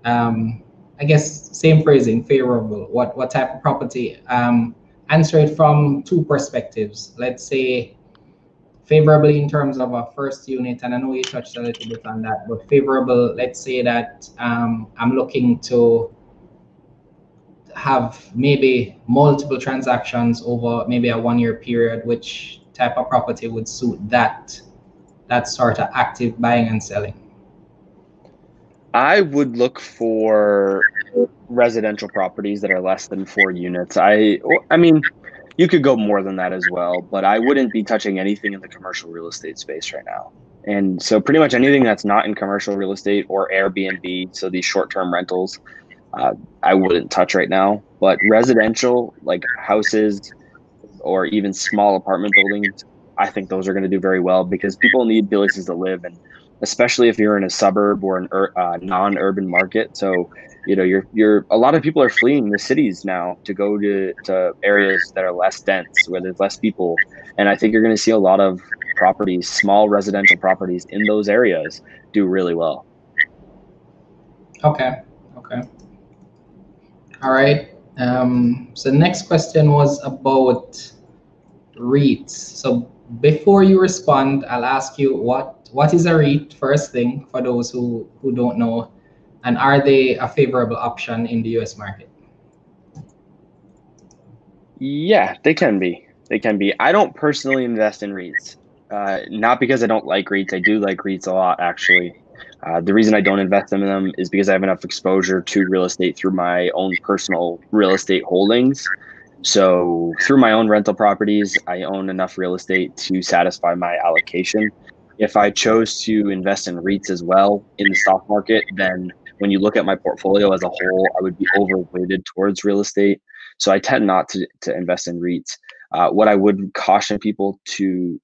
um, I guess, same phrasing, favorable. What what type of property? Um, answer it from two perspectives. Let's say favorably in terms of a first unit, and I know you touched a little bit on that, but favorable. Let's say that um, I'm looking to have maybe multiple transactions over maybe a one year period, which type of property would suit that that sort of active buying and selling? I would look for residential properties that are less than four units. I I mean, you could go more than that as well, but I wouldn't be touching anything in the commercial real estate space right now. And so pretty much anything that's not in commercial real estate or Airbnb, so these short-term rentals, uh, I wouldn't touch right now. But residential, like houses, or even small apartment buildings, I think those are going to do very well because people need places to live, and especially if you're in a suburb or an ur- uh, non-urban market. So, you know, you're you're a lot of people are fleeing the cities now to go to to areas that are less dense, where there's less people, and I think you're going to see a lot of properties, small residential properties in those areas, do really well. Okay. Okay. All right. Um, so next question was about REITs. So before you respond, I'll ask you what what is a REIT first thing for those who who don't know, and are they a favorable option in the U.S. market? Yeah, they can be. They can be. I don't personally invest in REITs, uh, not because I don't like REITs. I do like REITs a lot, actually. Uh, the reason I don't invest in them is because I have enough exposure to real estate through my own personal real estate holdings. So through my own rental properties, I own enough real estate to satisfy my allocation. If I chose to invest in REITs as well in the stock market, then when you look at my portfolio as a whole, I would be overweighted towards real estate. So I tend not to, to invest in REITs. Uh, what I would caution people to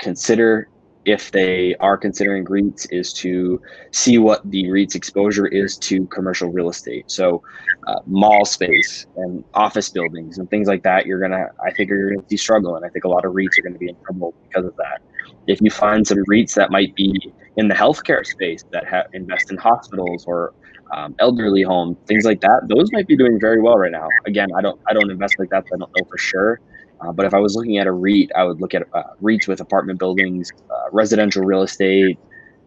consider if they are considering REITs is to see what the REITs exposure is to commercial real estate. So, uh, mall space and office buildings and things like that, you're gonna, I think, you're gonna see struggle, and I think a lot of REITs are gonna be in trouble because of that. If you find some REITs that might be in the healthcare space that have invest in hospitals or um, elderly home, things like that, those might be doing very well right now. Again, I don't, I don't invest like that, so I don't know for sure. Uh, but if I was looking at a REIT, I would look at uh, REITs with apartment buildings, uh, residential real estate,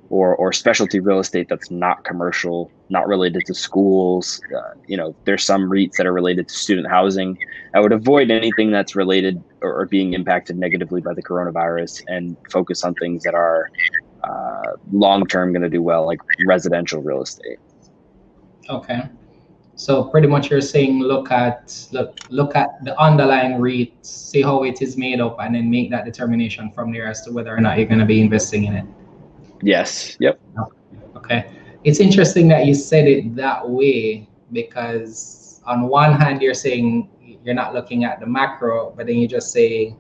or or specialty real estate that's not commercial, not related to schools. Uh, you know, there's some REITs that are related to student housing. I would avoid anything that's related or, or being impacted negatively by the coronavirus and focus on things that are uh, long term going to do well, like residential real estate. Okay. So pretty much you're saying look at look look at the underlying REIT, see how it is made up, and then make that determination from there as to whether or not you're going to be investing in it. Yes. Yep. Okay. It's interesting that you said it that way because on one hand you're saying you're not looking at the macro, but then you just say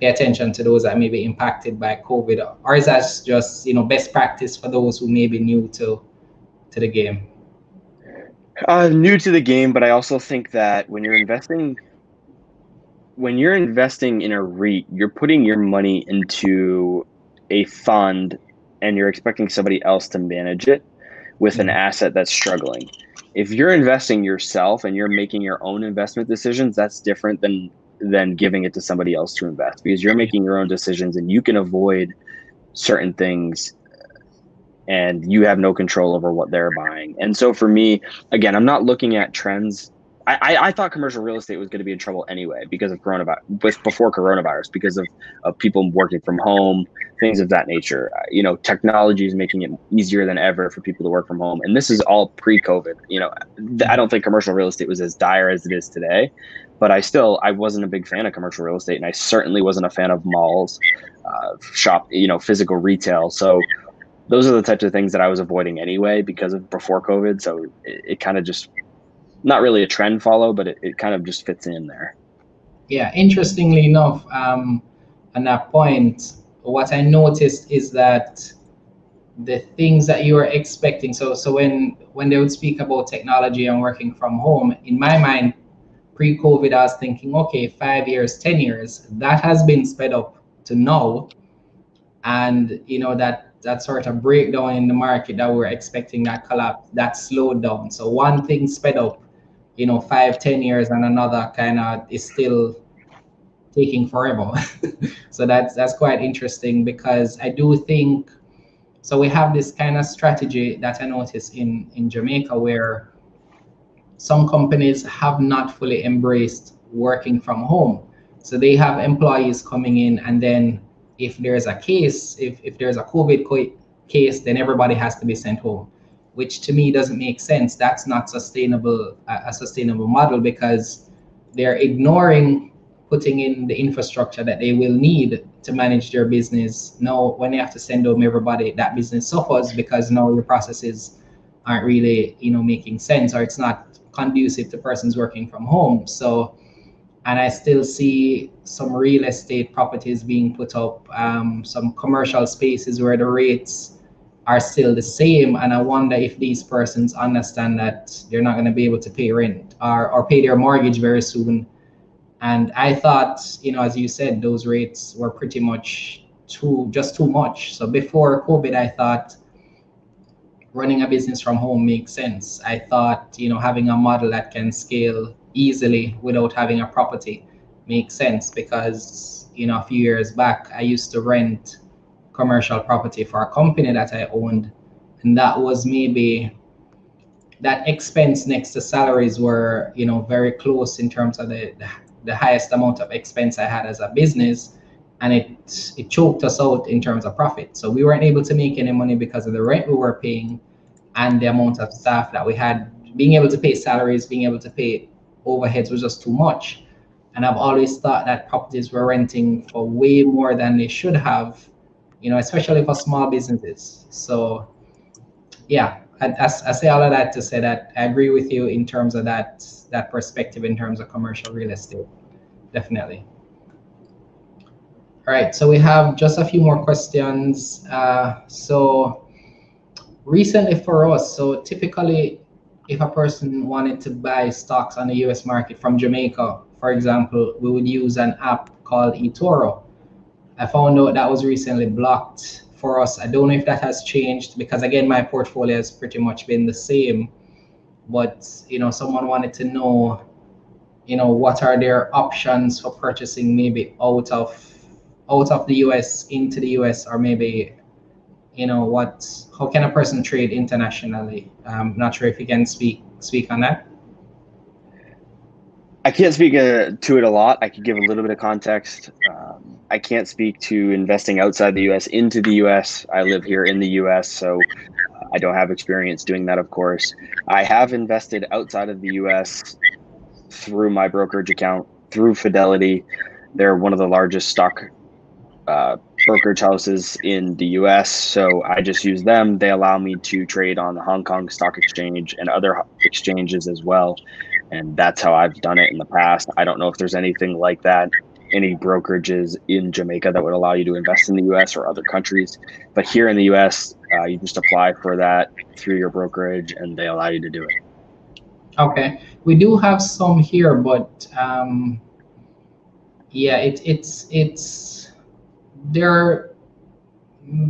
pay attention to those that may be impacted by COVID, or is that just you know best practice for those who may be new to to the game? Uh, new to the game, but I also think that when you're investing, when you're investing in a REIT, you're putting your money into a fund, and you're expecting somebody else to manage it with an mm-hmm. asset that's struggling. If you're investing yourself and you're making your own investment decisions, that's different than than giving it to somebody else to invest because you're making your own decisions and you can avoid certain things and you have no control over what they're buying. And so for me, again, I'm not looking at trends. I, I, I thought commercial real estate was going to be in trouble anyway because of coronavirus, with before coronavirus, because of, of people working from home, things of that nature. Uh, you know, technology is making it easier than ever for people to work from home, and this is all pre-COVID. You know, I don't think commercial real estate was as dire as it is today, but I still I wasn't a big fan of commercial real estate, and I certainly wasn't a fan of malls, uh, shop, you know, physical retail. So those are the types of things that I was avoiding anyway because of before COVID. So it, it kind of just not really a trend follow, but it, it kind of just fits in there. Yeah, interestingly enough, um, on that point, what I noticed is that the things that you are expecting. So so when when they would speak about technology and working from home, in my mind, pre-COVID, I was thinking, okay, five years, ten years, that has been sped up to now, and you know that that sort of breakdown in the market that we are expecting that collapse that slowed down so one thing sped up you know five ten years and another kind of is still taking forever (laughs) so that's that's quite interesting because i do think so we have this kind of strategy that i noticed in in jamaica where some companies have not fully embraced working from home so they have employees coming in and then if there's a case, if, if there's a COVID case, then everybody has to be sent home, which to me doesn't make sense. That's not sustainable, a sustainable model because they're ignoring putting in the infrastructure that they will need to manage their business. Now, when they have to send home everybody, that business suffers because now your processes aren't really, you know, making sense or it's not conducive to persons working from home. So and I still see some real estate properties being put up, um, some commercial spaces where the rates are still the same. And I wonder if these persons understand that they're not going to be able to pay rent or, or pay their mortgage very soon. And I thought, you know, as you said, those rates were pretty much too, just too much. So before COVID, I thought running a business from home makes sense. I thought, you know, having a model that can scale easily without having a property makes sense because you know a few years back I used to rent commercial property for a company that I owned and that was maybe that expense next to salaries were you know very close in terms of the, the, highest amount of expense I had as a business and it it choked us out in terms of profit so we weren't able to make any money because of the rent we were paying and the amount of staff that we had being able to pay salaries being able to pay overheads was just too much. And I've always thought that properties were renting for way more than they should have you know, especially for small businesses. So, yeah, I, I, I say all of that to say that I agree with you in terms of that that perspective in terms of commercial real estate, definitely. All right, so we have just a few more questions. Uh, so recently for us, so typically if a person wanted to buy stocks on the US market from Jamaica, for example, we would use an app called eToro. I found out that was recently blocked for us. I don't know if that has changed because again, my portfolio has pretty much been the same. But you know, someone wanted to know, you know, what are their options for purchasing maybe out of out of the US into the US or maybe you know what how can a person trade internationally? I'm not sure if you can speak speak on that. I can't speak uh, to it a lot. I could give a little bit of context. Um, i can't speak to investing outside the us into the us i live here in the us so i don't have experience doing that of course i have invested outside of the us through my brokerage account through fidelity they're one of the largest stock uh, brokerage houses in the US. So I just use them. They allow me to trade on the Hong Kong Stock Exchange and other exchanges as well. And that's how I've done it in the past. I don't know if there's anything like that, any brokerages in Jamaica that would allow you to invest in the US or other countries. But here in the US, uh, you just apply for that through your brokerage and they allow you to do it. Okay. We do have some here, but um, yeah, it, it's, it's, there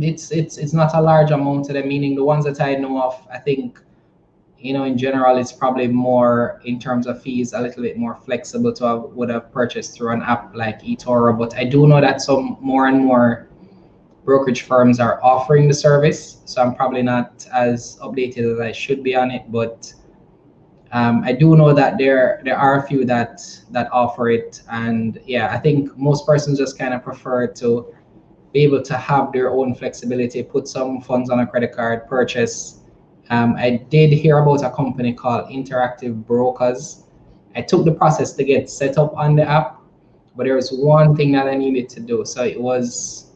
it's it's it's not a large amount to them meaning the ones that i know of i think you know in general it's probably more in terms of fees a little bit more flexible to have would have purchased through an app like etoro but i do know that some more and more brokerage firms are offering the service so i'm probably not as updated as i should be on it but um, I do know that there there are a few that that offer it, and yeah, I think most persons just kind of prefer to be able to have their own flexibility, put some funds on a credit card, purchase. Um, I did hear about a company called Interactive Brokers. I took the process to get set up on the app, but there was one thing that I needed to do. So it was,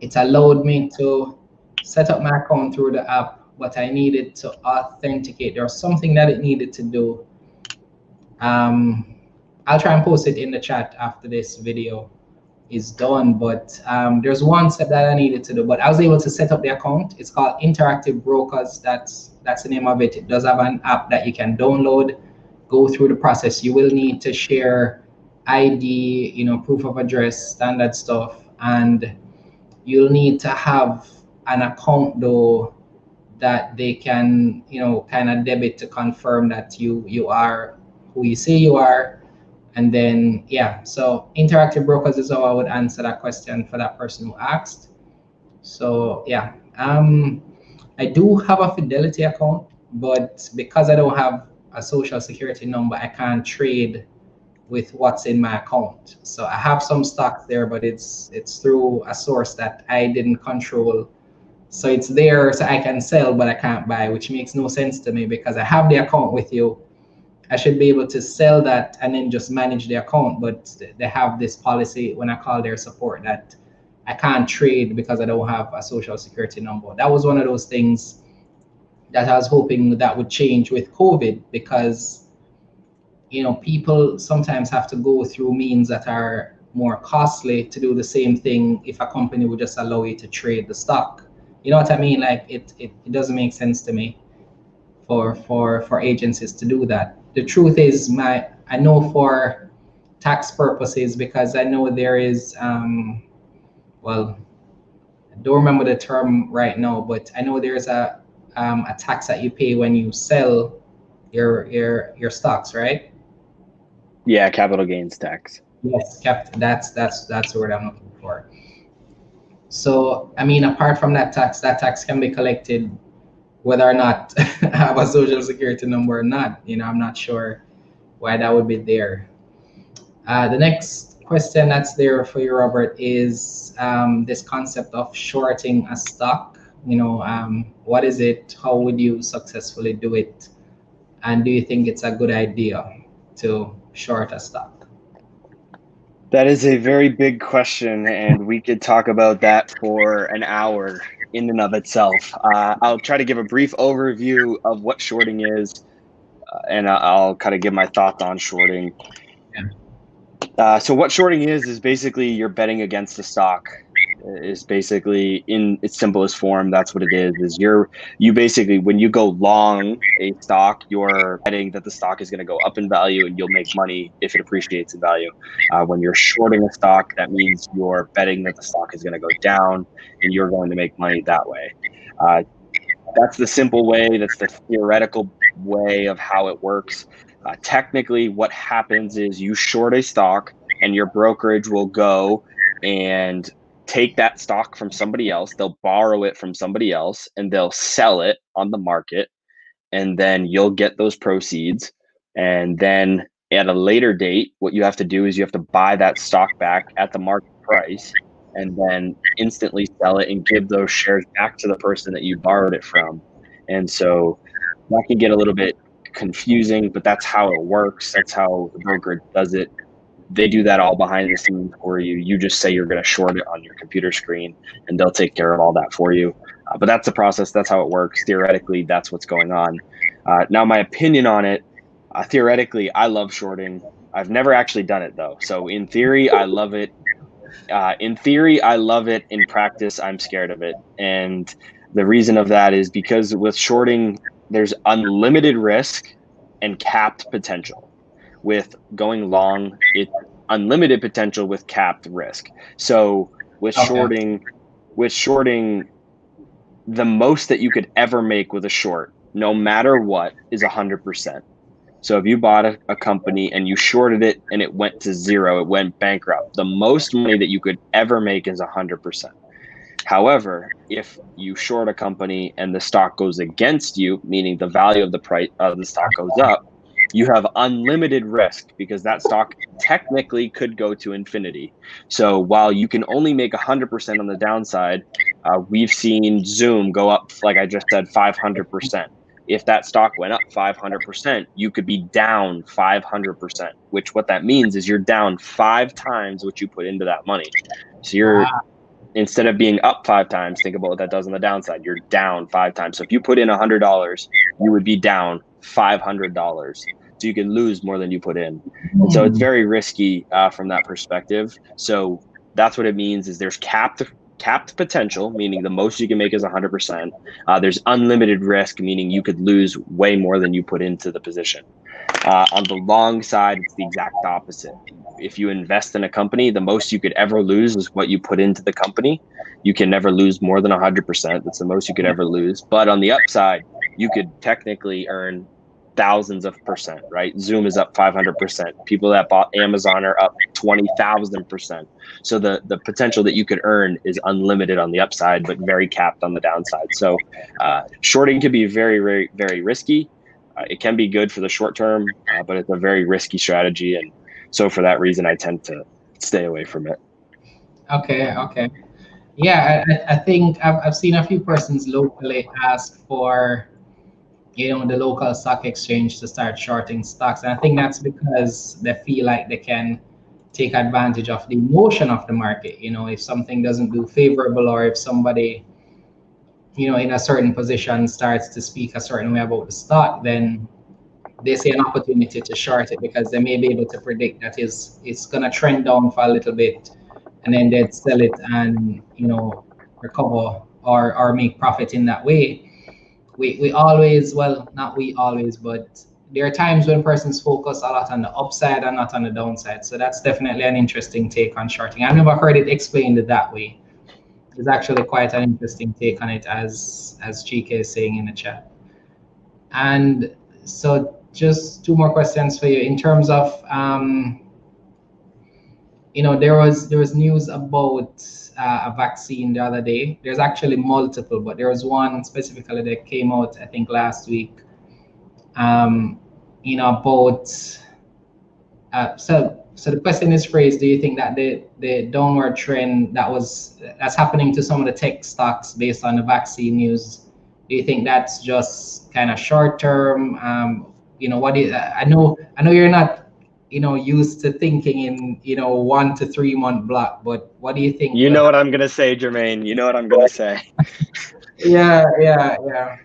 it allowed me to set up my account through the app, but I needed to authenticate. There was something that it needed to do. Um, I'll try and post it in the chat after this video is done. But um, there's one step that I needed to do. But I was able to set up the account. It's called Interactive Brokers. That's that's the name of it. It does have an app that you can download, go through the process. You will need to share ID, you know, proof of address, standard stuff, and you'll need to have an account though that they can, you know, kind of debit to confirm that you you are who you say you are and then, yeah, so interactive brokers is how I would answer that question for that person who asked. So yeah, um, I do have a Fidelity account, but because I don't have a social security number, I can't trade with what's in my account. So I have some stocks there, but it's it's through a source that I didn't control. So it's there so I can sell, but I can't buy, which makes no sense to me because I have the account with you I should be able to sell that and then just manage the account. But they have this policy when I call their support that I can't trade because I don't have a social security number. That was one of those things that I was hoping that would change with COVID because you know people sometimes have to go through means that are more costly to do the same thing if a company would just allow you to trade the stock. You know what I mean? Like it it, it doesn't make sense to me for for for agencies to do that the truth is my I know for tax purposes because I know there is um, well I don't remember the term right now, but I know there's a um, a tax that you pay when you sell your your your stocks, right? Yeah, capital gains tax. Yes, cap. That's that's that's the word I'm looking for. So I mean, apart from that tax, that tax can be collected whether or not (laughs) I have a social security number or not. You know, I'm not sure why that would be there. Uh, the next question that's there for you, Robert, is um, this concept of shorting a stock. You know, um, what is it? How would you successfully do it? And do you think it's a good idea to short a stock? That is a very big question, and we could talk about that for an hour in and of itself. Uh, I'll try to give a brief overview of what shorting is, uh, and I'll kind of give my thoughts on shorting. Uh, so, what shorting is is basically you're betting against the stock is basically in its simplest form that's what it is is you're you basically when you go long a stock you're betting that the stock is going to go up in value and you'll make money if it appreciates in value. Uh, when you're shorting a stock that means you're betting that the stock is going to go down and you're going to make money that way. Uh, that's the simple way that's the theoretical way of how it works. Uh, technically what happens is you short a stock and your brokerage will go and take that stock from somebody else, they'll borrow it from somebody else, and they'll sell it on the market. And then you'll get those proceeds. And then at a later date, what you have to do is you have to buy that stock back at the market price and then instantly sell it and give those shares back to the person that you borrowed it from. And so that can get a little bit confusing, but that's how it works. That's how the broker does it they do that all behind the scenes for you. You just say you're going to short it on your computer screen, and they'll take care of all that for you. Uh, but that's the process. That's how it works. Theoretically, that's what's going on. Uh, now, my opinion on it. Uh, theoretically, I love shorting. I've never actually done it though. So in theory, I love it. Uh, in theory, I love it. In practice, I'm scared of it. And the reason of that is because with shorting, there's unlimited risk and capped potential with going long, it unlimited potential with capped risk. So with okay. shorting, with shorting, the most that you could ever make with a short, no matter what, is a hundred percent. So if you bought a, a, company and you shorted it and it went to zero, it went bankrupt. The most money that you could ever make is a hundred percent. However, if you short a company and the stock goes against you, meaning the value of the price of the stock goes up, you have unlimited risk because that stock technically could go to infinity. So while you can only make 100% on the downside, uh, we've seen Zoom go up, like I just said, 500%. If that stock went up 500%, you could be down 500%, which what that means is you're down five times what you put into that money. So you're. Wow instead of being up five times, think about what that does on the downside. You're down five times. So if you put in a hundred dollars, you would be down five hundred dollars so you can lose more than you put in. And so it's very risky uh, from that perspective. So that's what it means is there's capped capped potential, meaning the most you can make is 100%. Uh, there's unlimited risk, meaning you could lose way more than you put into the position. Uh, on the long side, it's the exact opposite. If you invest in a company, the most you could ever lose is what you put into the company. You can never lose more than 100%. That's the most you could ever lose. But on the upside, you could technically earn thousands of percent, right? Zoom is up 500%. People that bought Amazon are up 20,000%. So the, the potential that you could earn is unlimited on the upside, but very capped on the downside. So uh, shorting can be very, very, very risky. Uh, it can be good for the short term, uh, but it's a very risky strategy. And so for that reason, I tend to stay away from it. Okay. Okay. Yeah, I, I think I've, I've seen a few persons locally ask for you know the local stock exchange to start shorting stocks. And i think that's because they feel like they can take advantage of the emotion of the market. You know if something doesn't do favorable or if somebody you know in a certain position starts to speak a certain way about the stock then they see an opportunity to short it because they may be able to predict that is it's going to trend down for a little bit and then they'd sell it and you know recover or or make profit in that way we, we always, well, not we always, but there are times when persons focus a lot on the upside and not on the downside. So that's definitely an interesting take on shorting. I've never heard it explained that way. It's actually quite an interesting take on it, as as Chike is saying in the chat. And so, just two more questions for you in terms of, um, you know, there was there was news about uh, a vaccine the other day. There's actually multiple, but there was one specifically that came out, I think, last week. Um, you know, about uh, so so the question is phrased: Do you think that the the downward trend that was that's happening to some of the tech stocks based on the vaccine news? Do you think that's just kind of short term? Um, you know, what do I know? I know you're not you know used to thinking in you know one to three month block. But what do you think? You know what I'm gonna say, Jermaine. You know what I'm gonna say. (laughs) yeah, yeah, yeah.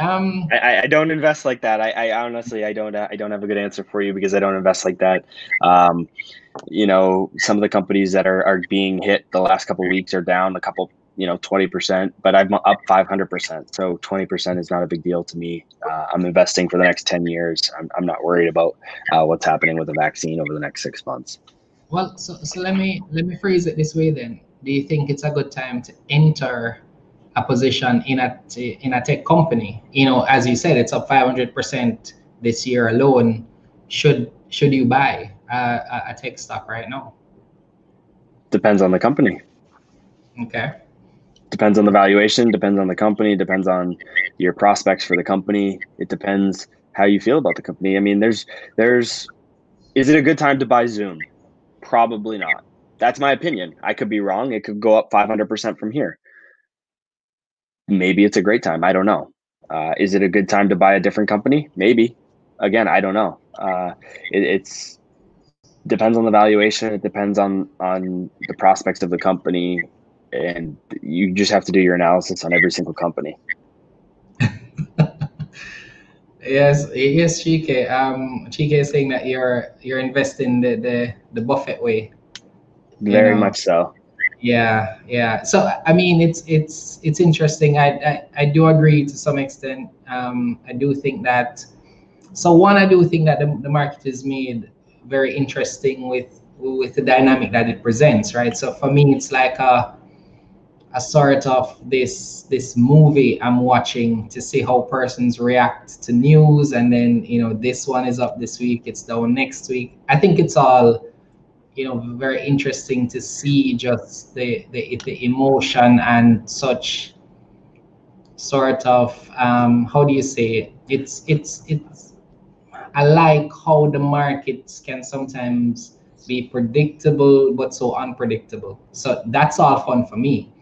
Um, I, I don't invest like that. I, I honestly, I don't, I don't have a good answer for you because I don't invest like that. Um, you know, some of the companies that are, are being hit the last couple weeks are down a couple, you know, 20%, but I'm up 500%. So 20% is not a big deal to me. Uh, I'm investing for the next 10 years. I'm, I'm not worried about uh, what's happening with the vaccine over the next six months. Well, so, so let me, let me phrase it this way then. Do you think it's a good time to enter a position in a in a tech company. You know, as you said, it's up 500% this year alone. Should should you buy a, a tech stock right now? Depends on the company. Okay. Depends on the valuation. Depends on the company. Depends on your prospects for the company. It depends how you feel about the company. I mean, there's there's. Is it a good time to buy Zoom? Probably not. That's my opinion. I could be wrong. It could go up 500% from here maybe it's a great time. I don't know. Uh, is it a good time to buy a different company? Maybe. Again, I don't know. Uh, it, it's depends on the valuation. It depends on on the prospects of the company, and you just have to do your analysis on every single company. (laughs) yes, yes, Chike. Um, Chike is saying that you're you're investing the the the Buffett way. Very know? much so yeah yeah so i mean it's it's it's interesting i i, I do agree to some extent um i do think that so one i do think that the, the market is made very interesting with with the dynamic that it presents right so for me it's like a a sort of this this movie i'm watching to see how persons react to news and then you know this one is up this week it's down next week i think it's all you know very interesting to see just the the, the emotion and such sort of um, how do you say it? It's it's it's I like how the markets can sometimes be predictable but so unpredictable. So that's all fun for me.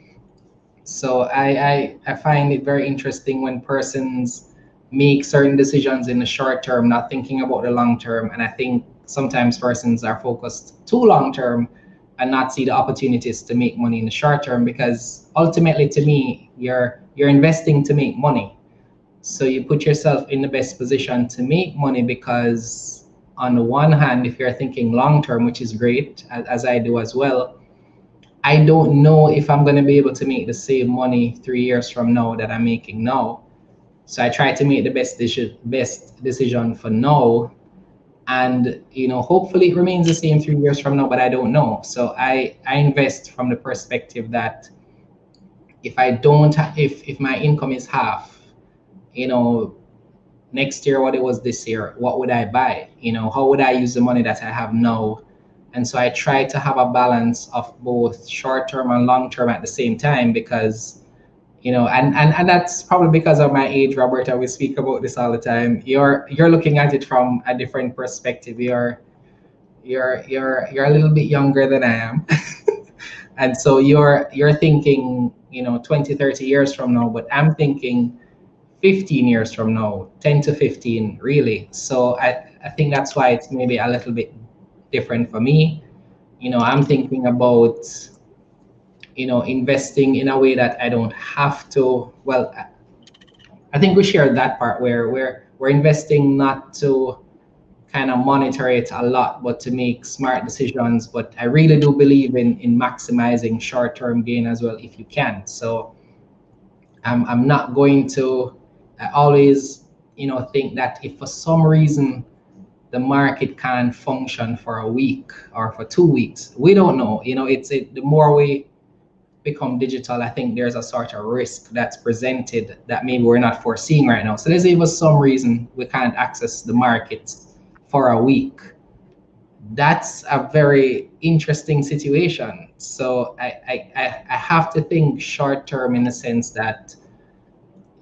So I I, I find it very interesting when persons make certain decisions in the short term, not thinking about the long term. And I think sometimes persons are focused too long term and not see the opportunities to make money in the short term because ultimately to me you're you're investing to make money so you put yourself in the best position to make money because on the one hand if you're thinking long term which is great as, as i do as well i don't know if i'm going to be able to make the same money three years from now that i'm making now. So i try to make the best decision best decision for now. And you know hopefully it remains the same three years from now but i don't know. So i i invest from the perspective that if i don't if if my income is half you know next year what it was this year what would i buy? You know how would i use the money that i have now and so i try to have a balance of both short term and long term at the same time because you know and, and and that's probably because of my age roberta we speak about this all the time. You're you're looking at it from a different perspective. You're you're you're you're a little bit younger than i am. (laughs) And so you're you're thinking you know 20 30 years from now but i'm thinking 15 years from now 10 to 15 really. So i i think that's why it's maybe a little bit different for me you know i'm thinking about you know, investing in a way that I don't have to. Well, I think we share that part where we're we're investing not to kind of monitor it a lot, but to make smart decisions. But I really do believe in in maximizing short-term gain as well if you can. So I'm I'm not going to I always, you know, think that if for some reason the market can't function for a week or for two weeks, we don't know. You know, it's it the more we become digital, I think there's a sort of risk that's presented that maybe we're not foreseeing right now. So there's even some reason we can't access the markets for a week. That's a very interesting situation. So I, I, I have to think short term in the sense that,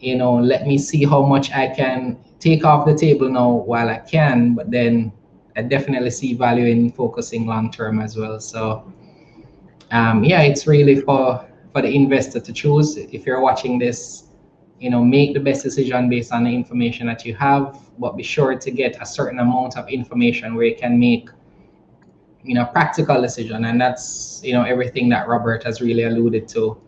you know, let me see how much I can take off the table now while I can, but then I definitely see value in focusing long term as well. So um, yeah, it's really for for the investor to choose. If you're watching this, you know, make the best decision based on the information that you have, but be sure to get a certain amount of information where you can make you know practical decision, and that's you know everything that Robert has really alluded to.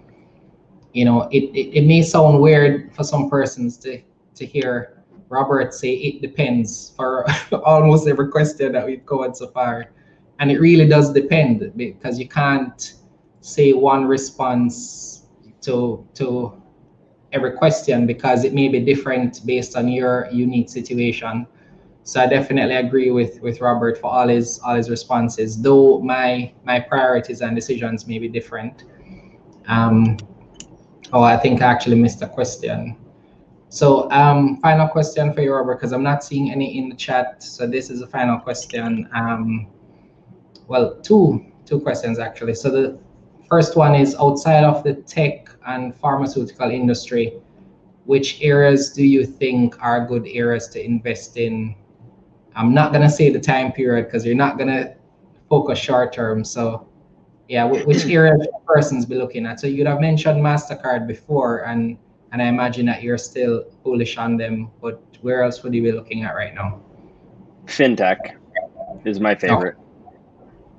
You know, it, it, it may sound weird for some persons to to hear Robert say it depends for (laughs) almost every question that we've covered so far. And it really does depend because you can't say one response to to every question because it may be different based on your unique situation. So I definitely agree with with Robert for all his all his responses, though my my priorities and decisions may be different. Um, oh, I think I actually missed a question. So um, final question for you, Robert, because I'm not seeing any in the chat. So this is a final question. Um, well, two two questions actually. So the first one is outside of the tech and pharmaceutical industry, which areas do you think are good areas to invest in I'm not gonna say the time period because you're not gonna focus short term. So yeah, which (clears throat) area should persons be looking at? So you'd have mentioned Mastercard before, and and I imagine that you're still bullish on them. But where else would you be looking at right now? FinTech is my favorite. Oh.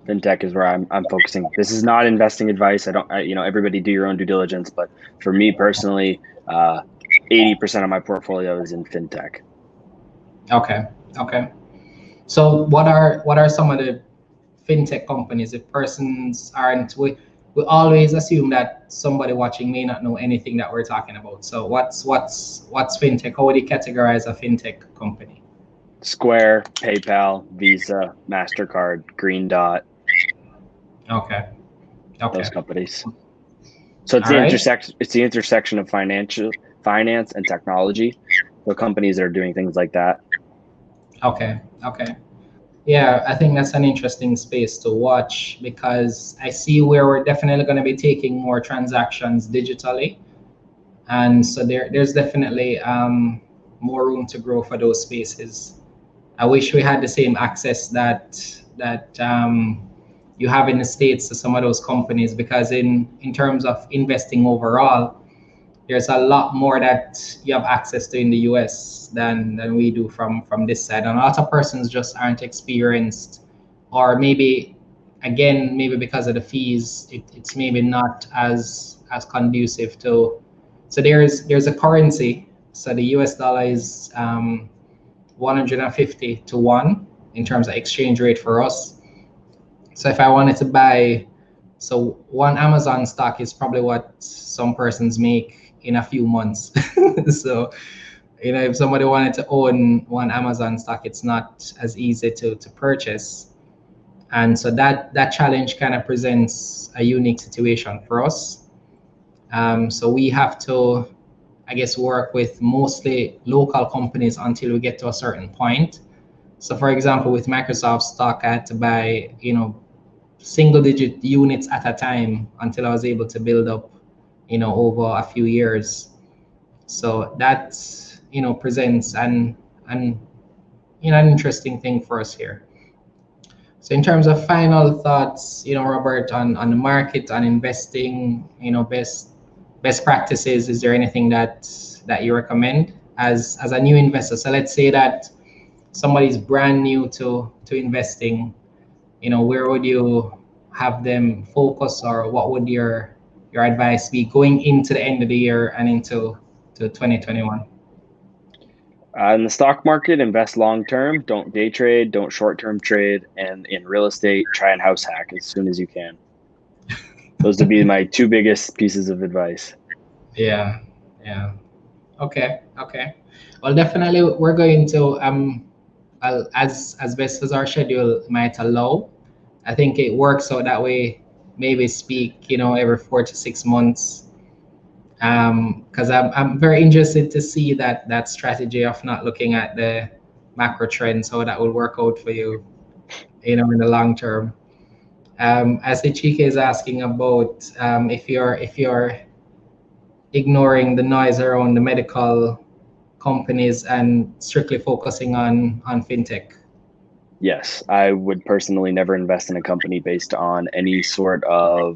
FinTech is where I'm I'm focusing. This is not investing advice. I don't. I, you know, everybody do your own due diligence. But for me personally, uh, eighty percent of my portfolio is in FinTech. Okay. Okay. So what are what are some of the fintech companies? If persons aren't we we always assume that somebody watching may not know anything that we're talking about. So what's what's what's fintech? How would you categorize a fintech company? Square, PayPal, Visa, Mastercard, Green Dot. Okay. Okay. Those companies. So it's All the right. intersection. It's the intersection of financial finance and technology. The companies that are doing things like that. Okay. Okay. Yeah, I think that's an interesting space to watch because I see where we're definitely going to be taking more transactions digitally. And so there, there's definitely um, more room to grow for those spaces. I wish we had the same access that that um, you have in the states to some of those companies because in in terms of investing overall, there's a lot more that you have access to in the US than than we do from from this side. And a lot of persons just aren't experienced, or maybe again, maybe because of the fees, it, it's maybe not as as conducive to. So there's there's a currency. So the US dollar is um, 150 to one in terms of exchange rate for us. So if I wanted to buy, so one Amazon stock is probably what some persons make in a few months. (laughs) so, you know, if somebody wanted to own one Amazon stock, it's not as easy to, to purchase. And so that that challenge kind of presents a unique situation for us. Um, so we have to, I guess, work with mostly local companies until we get to a certain point. So, for example, with Microsoft stock, I had to buy, you know, single digit units at a time until I was able to build up you know, over a few years. So that, you know, presents an, an, you know, an interesting thing for us here. So in terms of final thoughts, you know, Robert, on, on the market, on investing, you know, best best practices, is there anything that that you recommend as as a new investor? So let's say that somebody's brand new to to investing, you know, where would you have them focus or what would your your advice be going into the end of the year and into to 2021? Uh, in the stock market, invest long term. Don't day trade. Don't short term trade. And in real estate, try and house hack as soon as you can. (laughs) Those would be my two biggest pieces of advice. Yeah, yeah. Okay, okay. Well, definitely, we're going to um, as as best as our schedule might allow. I think it works so that way maybe speak, you know, every four to six months. Because um, I'm, I'm very interested to see that that strategy of not looking at the macro trends, how that will work out for you, you know, in the long term. Um, as the Chike is asking about um, if you're if you're ignoring the noise around the medical companies and strictly focusing on on fintech. Yes, I would personally never invest in a company based on any sort of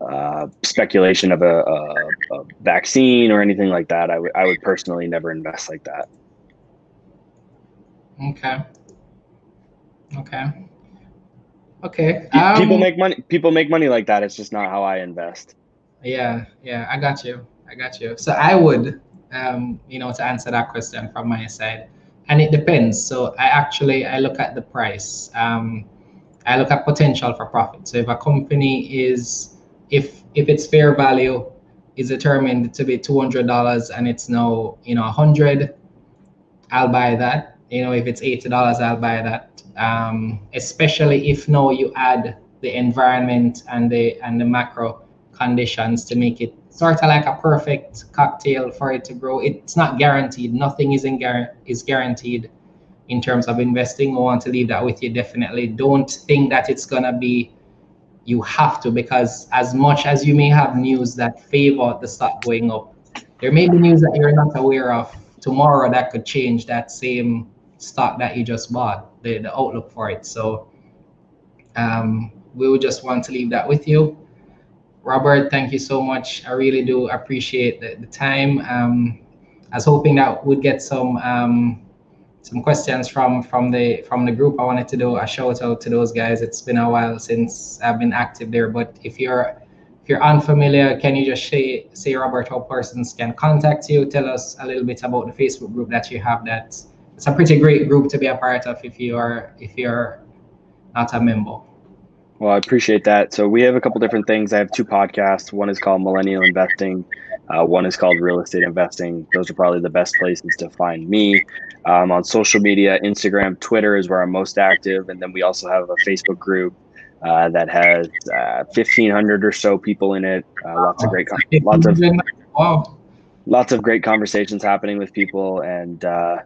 uh, speculation of a, a, a, vaccine or anything like that. I would I would personally never invest like that. Okay. Okay. Okay. Um, people make money. People make money like that. It's just not how I invest. Yeah, yeah, I got you. I got you. So I would, um, you know, to answer that question from my side, and it depends. So I actually I look at the price. Um, I look at potential for profit. So if a company is, if if its fair value is determined to be two hundred dollars and it's now you know a hundred, I'll buy that. You know, if it's eighty dollars, I'll buy that um, especially if now you add the environment and the and the macro conditions to make it sort of like a perfect cocktail for it to grow. It's not guaranteed. Nothing is in gar- is guaranteed in terms of investing. I want to leave that with you. Definitely don't think that it's gonna be. You have to because as much as you may have news that favor the stock going up, there may be news that you're not aware of tomorrow that could change that same stock that you just bought the, the outlook for it. So um, we would just want to leave that with you. Robert, thank you so much. I really do appreciate the, the time. Um, I was hoping that we'd get some um, some questions from from the from the group. I wanted to do a shout out to those guys. It's been a while since I've been active there, but if you're if you're unfamiliar, can you just say say Robert how persons can contact you? Tell us a little bit about the Facebook group that you have that it's a pretty great group to be a part of if you are if you're not a member. Well, I appreciate that. So we have a couple different things. I have two podcasts. One is called Millennial Investing. Uh, one is called Real Estate Investing. Those are probably the best places to find me. Um, on social media, Instagram, Twitter is where I'm most active, and then we also have a Facebook group uh, that has uh, 1,500 or so people in it. Uh, lots of great, lots of wow. lots of great conversations happening with people, and uh,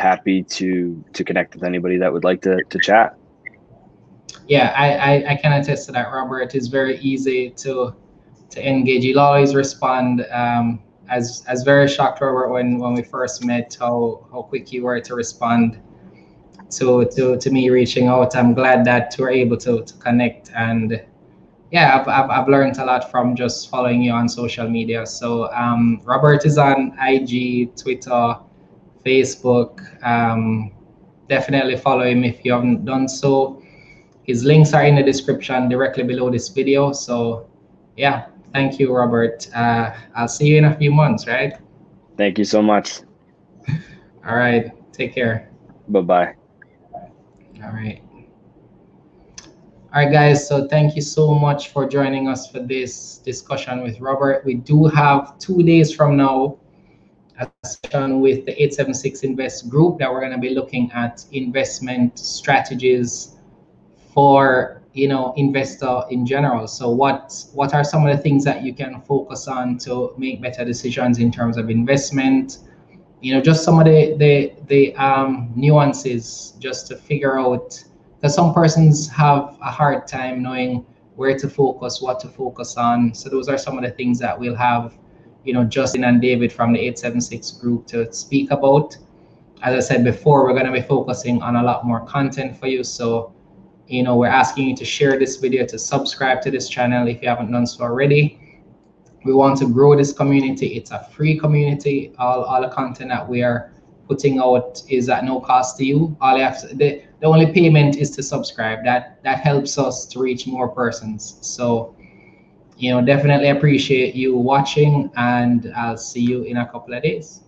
happy to to connect with anybody that would like to to chat. Yeah, I, I, I can attest to that, Robert. It's very easy to to engage. You'll always respond. Um, as as very shocked, Robert, when when we first met, how how quick you were to respond to to to me reaching out. I'm glad that we're able to to connect and yeah, I've, I've, I've learned a lot from just following you on social media. So um, Robert is on IG, Twitter, Facebook. Um, definitely follow him if you haven't done so. His links are in the description directly below this video. So yeah, thank you, Robert. Uh, I'll see you in a few months, right? Thank you so much. (laughs) All right. Take care. Bye-bye. All right. All right, guys. So thank you so much for joining us for this discussion with Robert. We do have two days from now a session with the 876 Invest group that we're going to be looking at investment strategies for you know investor in general so what what are some of the things that you can focus on to make better decisions in terms of investment you know just some of the the, the um, nuances just to figure out that some persons have a hard time knowing where to focus what to focus on so those are some of the things that we'll have you know, Justin and David from the 876 group to speak about. As I said before, we're going to be focusing on a lot more content for you. So, you know, we're asking you to share this video, to subscribe to this channel if you haven't done so already. We want to grow this community. It's a free community. All, all the content that we are putting out is at no cost to you. All you have to, the, the only payment is to subscribe. That that helps us to reach more persons. So you know, definitely appreciate you watching and I'll see you in a couple of days.